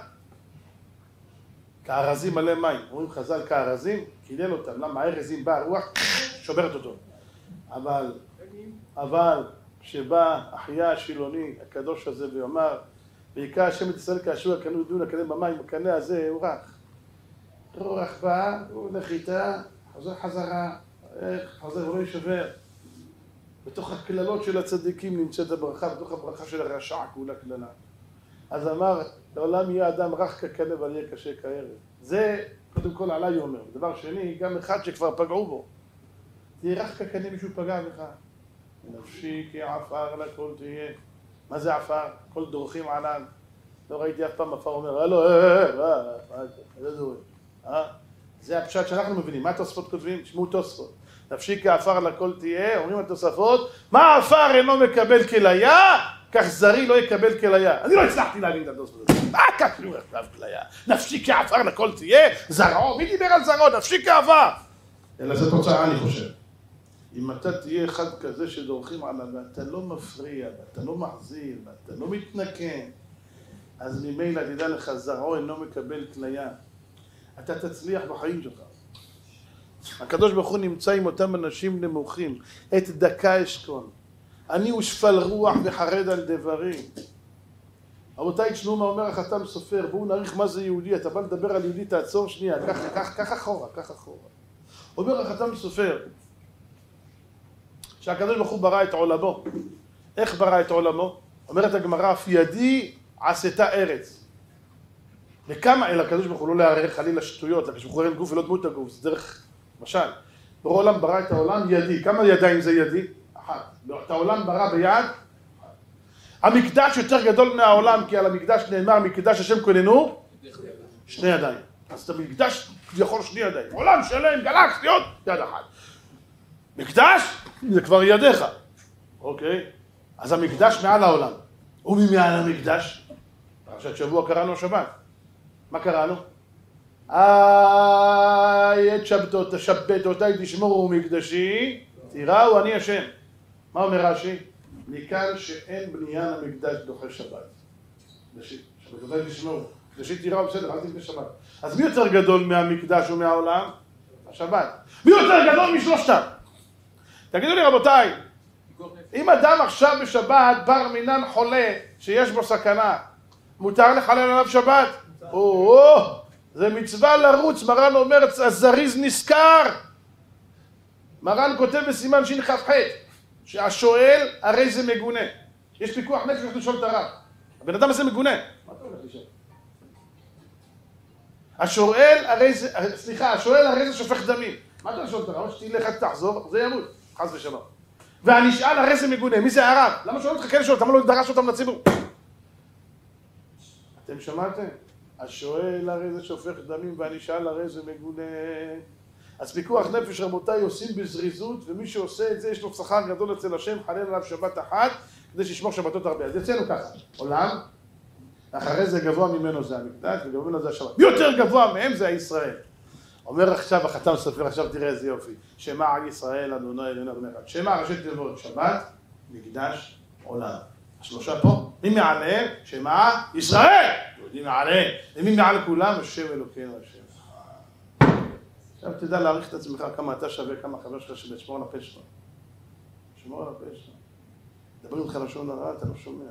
כארזים מלא מים. אומרים חז"ל כארזים, קילל אותם. למה הארזים באה הרוח, שוברת אותו. אבל, אבל, כשבא אחיה השילוני, הקדוש הזה, ואמר, ויקרא השם את ישראל כאשר הקנו דיון הקנה במים, הקנה הזה הוא רך. רוח בא, הוא איתה, חוזר חזרה, איך, חוזר ולא יישבר. בתוך הקללות של הצדיקים נמצאת הברכה, בתוך הברכה של הרשע כולה קללה. אז אמר, לעולם יהיה אדם רך ככלב, אבל יהיה קשה כארץ. זה, קודם כל עליי אומר. דבר שני, גם אחד שכבר פגעו בו. תהיה רך ככלב, מישהו פגע בך. נפשי כעפר לכל תהיה. מה זה עפר? כל דורכים עליו. לא ראיתי אף פעם עפר אומר, הלו, אה, אה, אה, איזה דורים. זה הפשט שאנחנו מבינים. מה התוספות כותבים? שמעו תוספות. נפשי כעפר לכל תהיה, אומרים התוספות, מה עפר אינו מקבל כליה? כך זרי לא יקבל כליה. אני לא הצלחתי להבין את התוספות הזה. מה קשור עכשיו כליה? נפשי כעפר לכל תהיה? זרעו? מי דיבר על זרעו? נפשי כעפר. אלא זו תוצאה, אני חושב. אם אתה תהיה אחד כזה שדורכים עליו, ואתה לא מפריע, ואתה לא מחזיר, ואתה לא מתנקם, אז ממילא תדע לך, זרעו אינו מקבל כליה. אתה תצליח בחיים שלך. הקדוש ברוך הוא נמצא עם אותם אנשים נמוכים, את דקה אשכון. אני ושפל רוח וחרד על דברים. רבותיי, תשמעו מה אומר החתם סופר, בואו נעריך מה זה יהודי, אתה בא לדבר על יהודי, תעצור שנייה, קח, אחורה, קח אחורה. אומר החתם סופר, שהקדוש ברוך הוא ברא את עולמו. איך ברא את עולמו? אומרת הגמרא, אף ידי עשתה ארץ. וכמה, אלא הקדוש ברוך הוא לא לערער חלילה שטויות, הקדוש ברוך הוא גוף ולא דמות הגוף, זה דרך, למשל, ברור עולם ברא את העולם ידי, כמה ידיים זה ידי? אחת. את העולם ברא ביד, המקדש יותר גדול מהעולם, כי על המקדש נאמר, מקדש השם כוננו, שני ידיים. אז את המקדש כביכול שני ידיים. עולם שלם, גלקסיות, יד אחת. מקדש זה כבר ידיך, אוקיי? אז המקדש מעל העולם. ומי מעל המקדש? פרשת שבוע קראנו השבת. מה קראנו? איי את שבתות, שבתותיי תשמורו מקדשי, תיראו אני השם. מה אומר רש"י? מכאן שאין בניין המקדש דוחה שבת. שבתותיי תשמורו. קדשי תיראו בסדר, אל תקנה שבת. אז מי יותר גדול מהמקדש ומהעולם? השבת. מי יותר גדול משלושתם? תגידו לי רבותיי, אם אדם עכשיו בשבת בר מינן חולה שיש בו סכנה, מותר לחלל עליו שבת? או, זה מצווה לרוץ, מרן אומר, הזריז נזכר. מרן כותב בסימן שכ"ח, שהשואל הרי זה מגונה. יש פיקוח נפש, הולך לשאול את הרב. הבן אדם הזה מגונה. מה אתה הולך לשאול? השואל הרי זה, סליחה, השואל הרי זה שופך דמים. מה אתה שואל את הרב? שתלך תחזור, זה ימות, חס ושלום. והנשאל הרי זה מגונה, מי זה הרב? למה שואל אותך כן שואל, למה לא דרש אותם לציבור? אתם שמעתם? השואל הרי זה שופך דמים והנשאל הרי זה מגונה. אז פיקוח נפש רבותיי עושים בזריזות ומי שעושה את זה יש לו שכר גדול אצל השם חלל עליו שבת אחת כדי שישמור שבתות הרבה. אז יצאנו ככה, עולם, אחרי זה גבוה ממנו זה המקדש וגבוה ממנו זה השבת. מי יותר גבוה מהם זה הישראל. אומר עכשיו החתם סופר, עכשיו תראה איזה יופי. שמע על ישראל אדוני אלוהינו אדוני אחד. שמע ראשי תיבות שבת, מקדש, עולם. השלושה פה, מי מעליהם? שמע ישראל! יהודים מעליהם. ומי מעל כולם? השם אלוקינו השם. עכשיו תדע להעריך את עצמך כמה אתה שווה, כמה חבר שלך שווה, שמור על הפה שלך. שמור על הפה שלך. מדברים איתך לשון הרע, אתה לא שומע.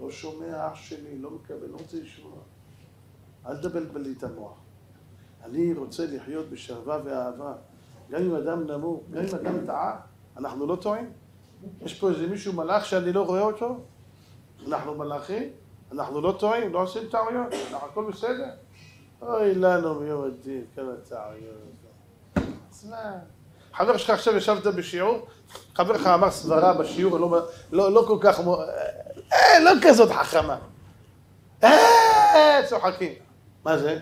לא שומע אח שלי, לא מקבל, לא רוצה לשמוע. אל תבלבל לי את המוח. אני רוצה לחיות בשלווה ואהבה. גם אם אדם נמוך, גם אם אדם טעה, אנחנו לא טועים. יש פה איזה מישהו מלאך שאני לא רואה אותו? אנחנו מלאכים? אנחנו לא טועים? לא עושים טעויות? הכל בסדר? אוי לנו מיום הדין, כמה טעויות. אז מה? חבר שלך עכשיו ישבת בשיעור, חבר לך אמר סברה בשיעור, לא, לא, לא כל כך, אה, לא כזאת חכמה. אה, צוחקים. מה זה?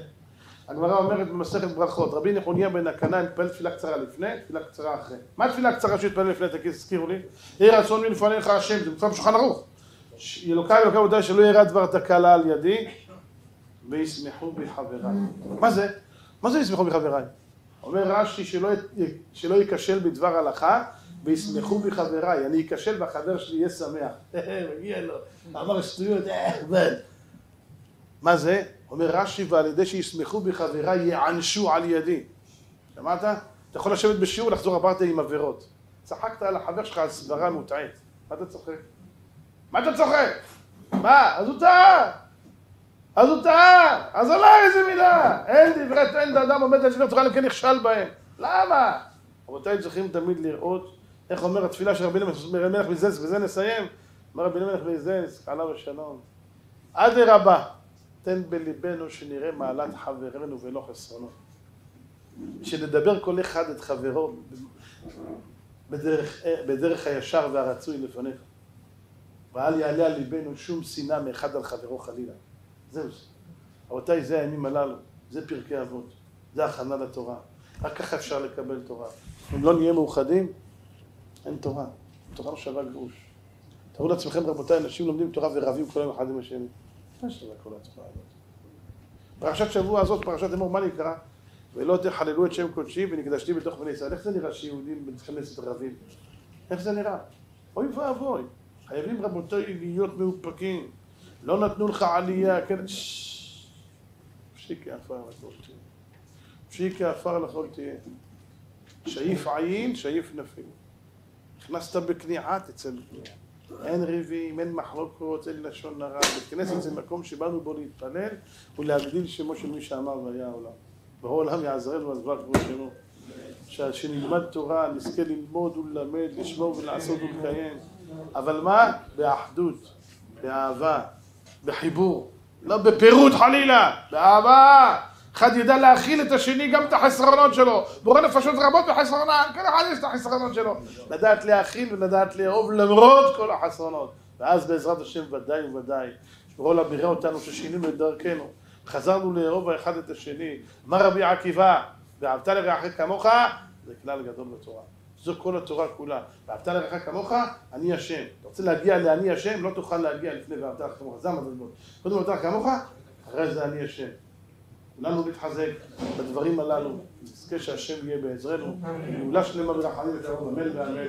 הגמרא אומרת במסכת ברכות, רבי נחוניה בן הקנה מתפלל תפילה קצרה לפני, תפילה קצרה אחרי. מה התפילה הקצרה שהוא התפלל לפני, תזכירו לי? יהי רצון מלפניך השם, זה מצווה בשולחן ערוך. אלוקיי אלוקיי עבודי שלא יראה דבר תקלה על ידי, וישמחו בי חבריי. מה זה? מה זה ישמחו בי חבריי? אומר רש"י שלא, שלא ייכשל בדבר הלכה, וישמחו בי חבריי. אני אכשל והחבר שלי יהיה שמח. מגיע לו, אמר שטויות, מה זה? אומר רש"י, ועל ידי שישמחו בי חבריי יענשו על ידי. שמעת? אתה יכול לשבת בשיעור ולחזור הביתה עם עבירות. צחקת על החבר שלך על סברה מוטעית. מה אתה צוחק? מה אתה צוחק? מה? אז הוא טעה! אז הוא טעה! אז עלה איזה מילה! אין דברי אין אדם עומד על שני תוכל כן נכשל בהם. למה? רבותיי צריכים תמיד לראות איך אומר התפילה של רבי מלך מזנס, וזה נסיים. אומר רבי מלך מזנס, עליו השלום. אדרבה, תן בליבנו שנראה מעלת חברנו ולא חסרונו. שנדבר כל אחד את חברו בדרך, בדרך הישר והרצוי לפניך. ואל יעלה על ליבנו שום שנאה מאחד על חברו חלילה. זהו זה. רבותיי, זה הימים הללו, זה פרקי אבות, זה הכנה לתורה. רק ככה אפשר לקבל תורה. אם לא נהיה מאוחדים, אין תורה. תורה לא שווה גרוש. תארו לעצמכם, רבותיי, אנשים לומדים תורה ורבים כל היום אחד עם השני. מה שווה כל התורה הזאת? פרשת שבוע הזאת, פרשת אמור, מה נקרא? ולא תחללו את שם קודשי ונקדשתי בתוך בני ישראל. איך זה נראה שיהודים בכנסת רבים? איך זה נראה? אוי ואבוי. חייבים רבותיי להיות מאופקים. לא נתנו לך עלייה, כן? פשיקי עפר לכל תהיה. פשיקי עפר לכל תהיה. שאיף עין, שאיף נפיל. נכנסת בכניעה, תצא בכניעה. אין ריבים, אין מחלוקות, אין לשון הרע. בית כנסת זה מקום שבאנו בו להתפלל ולהגדיל שמו של מי שאמר והיה העולם. ברור עולם יעזרנו כבוד שמו. שנלמד תורה, נזכה ללמוד וללמד, לשמור ולעשות ולקיים. אבל מה? באחדות, באהבה, בחיבור. לא בפירוט חלילה, באהבה. אחד ידע להכיל את השני גם את החסרונות שלו. בורא נפשות רבות בחסרונה, כל אחד יש את החסרונות שלו. לדעת להכיל ולדעת לאהוב למרות כל החסרונות. ואז בעזרת השם ודאי וודאי, שבורא לה בירה אותנו ששינינו את דרכנו. חזרנו לאהוב האחד את השני. אמר רבי עקיבא, ואהבת לרעך כמוך, זה כלל גדול בתורה. זו כל התורה כולה. ואהבת לרעך כמוך, אני השם. אתה רוצה להגיע לאני השם, לא תוכל להגיע לפני ואהבת לרעך כמוך. זה המדרגות. קודם ואהבת לרעך כמוך, אחרי זה אני השם. כולנו נתחזק בדברים הללו, נזכה שהשם יהיה בעזרנו, גאולה שלמה ורחמים וקרוב אמן ואמן.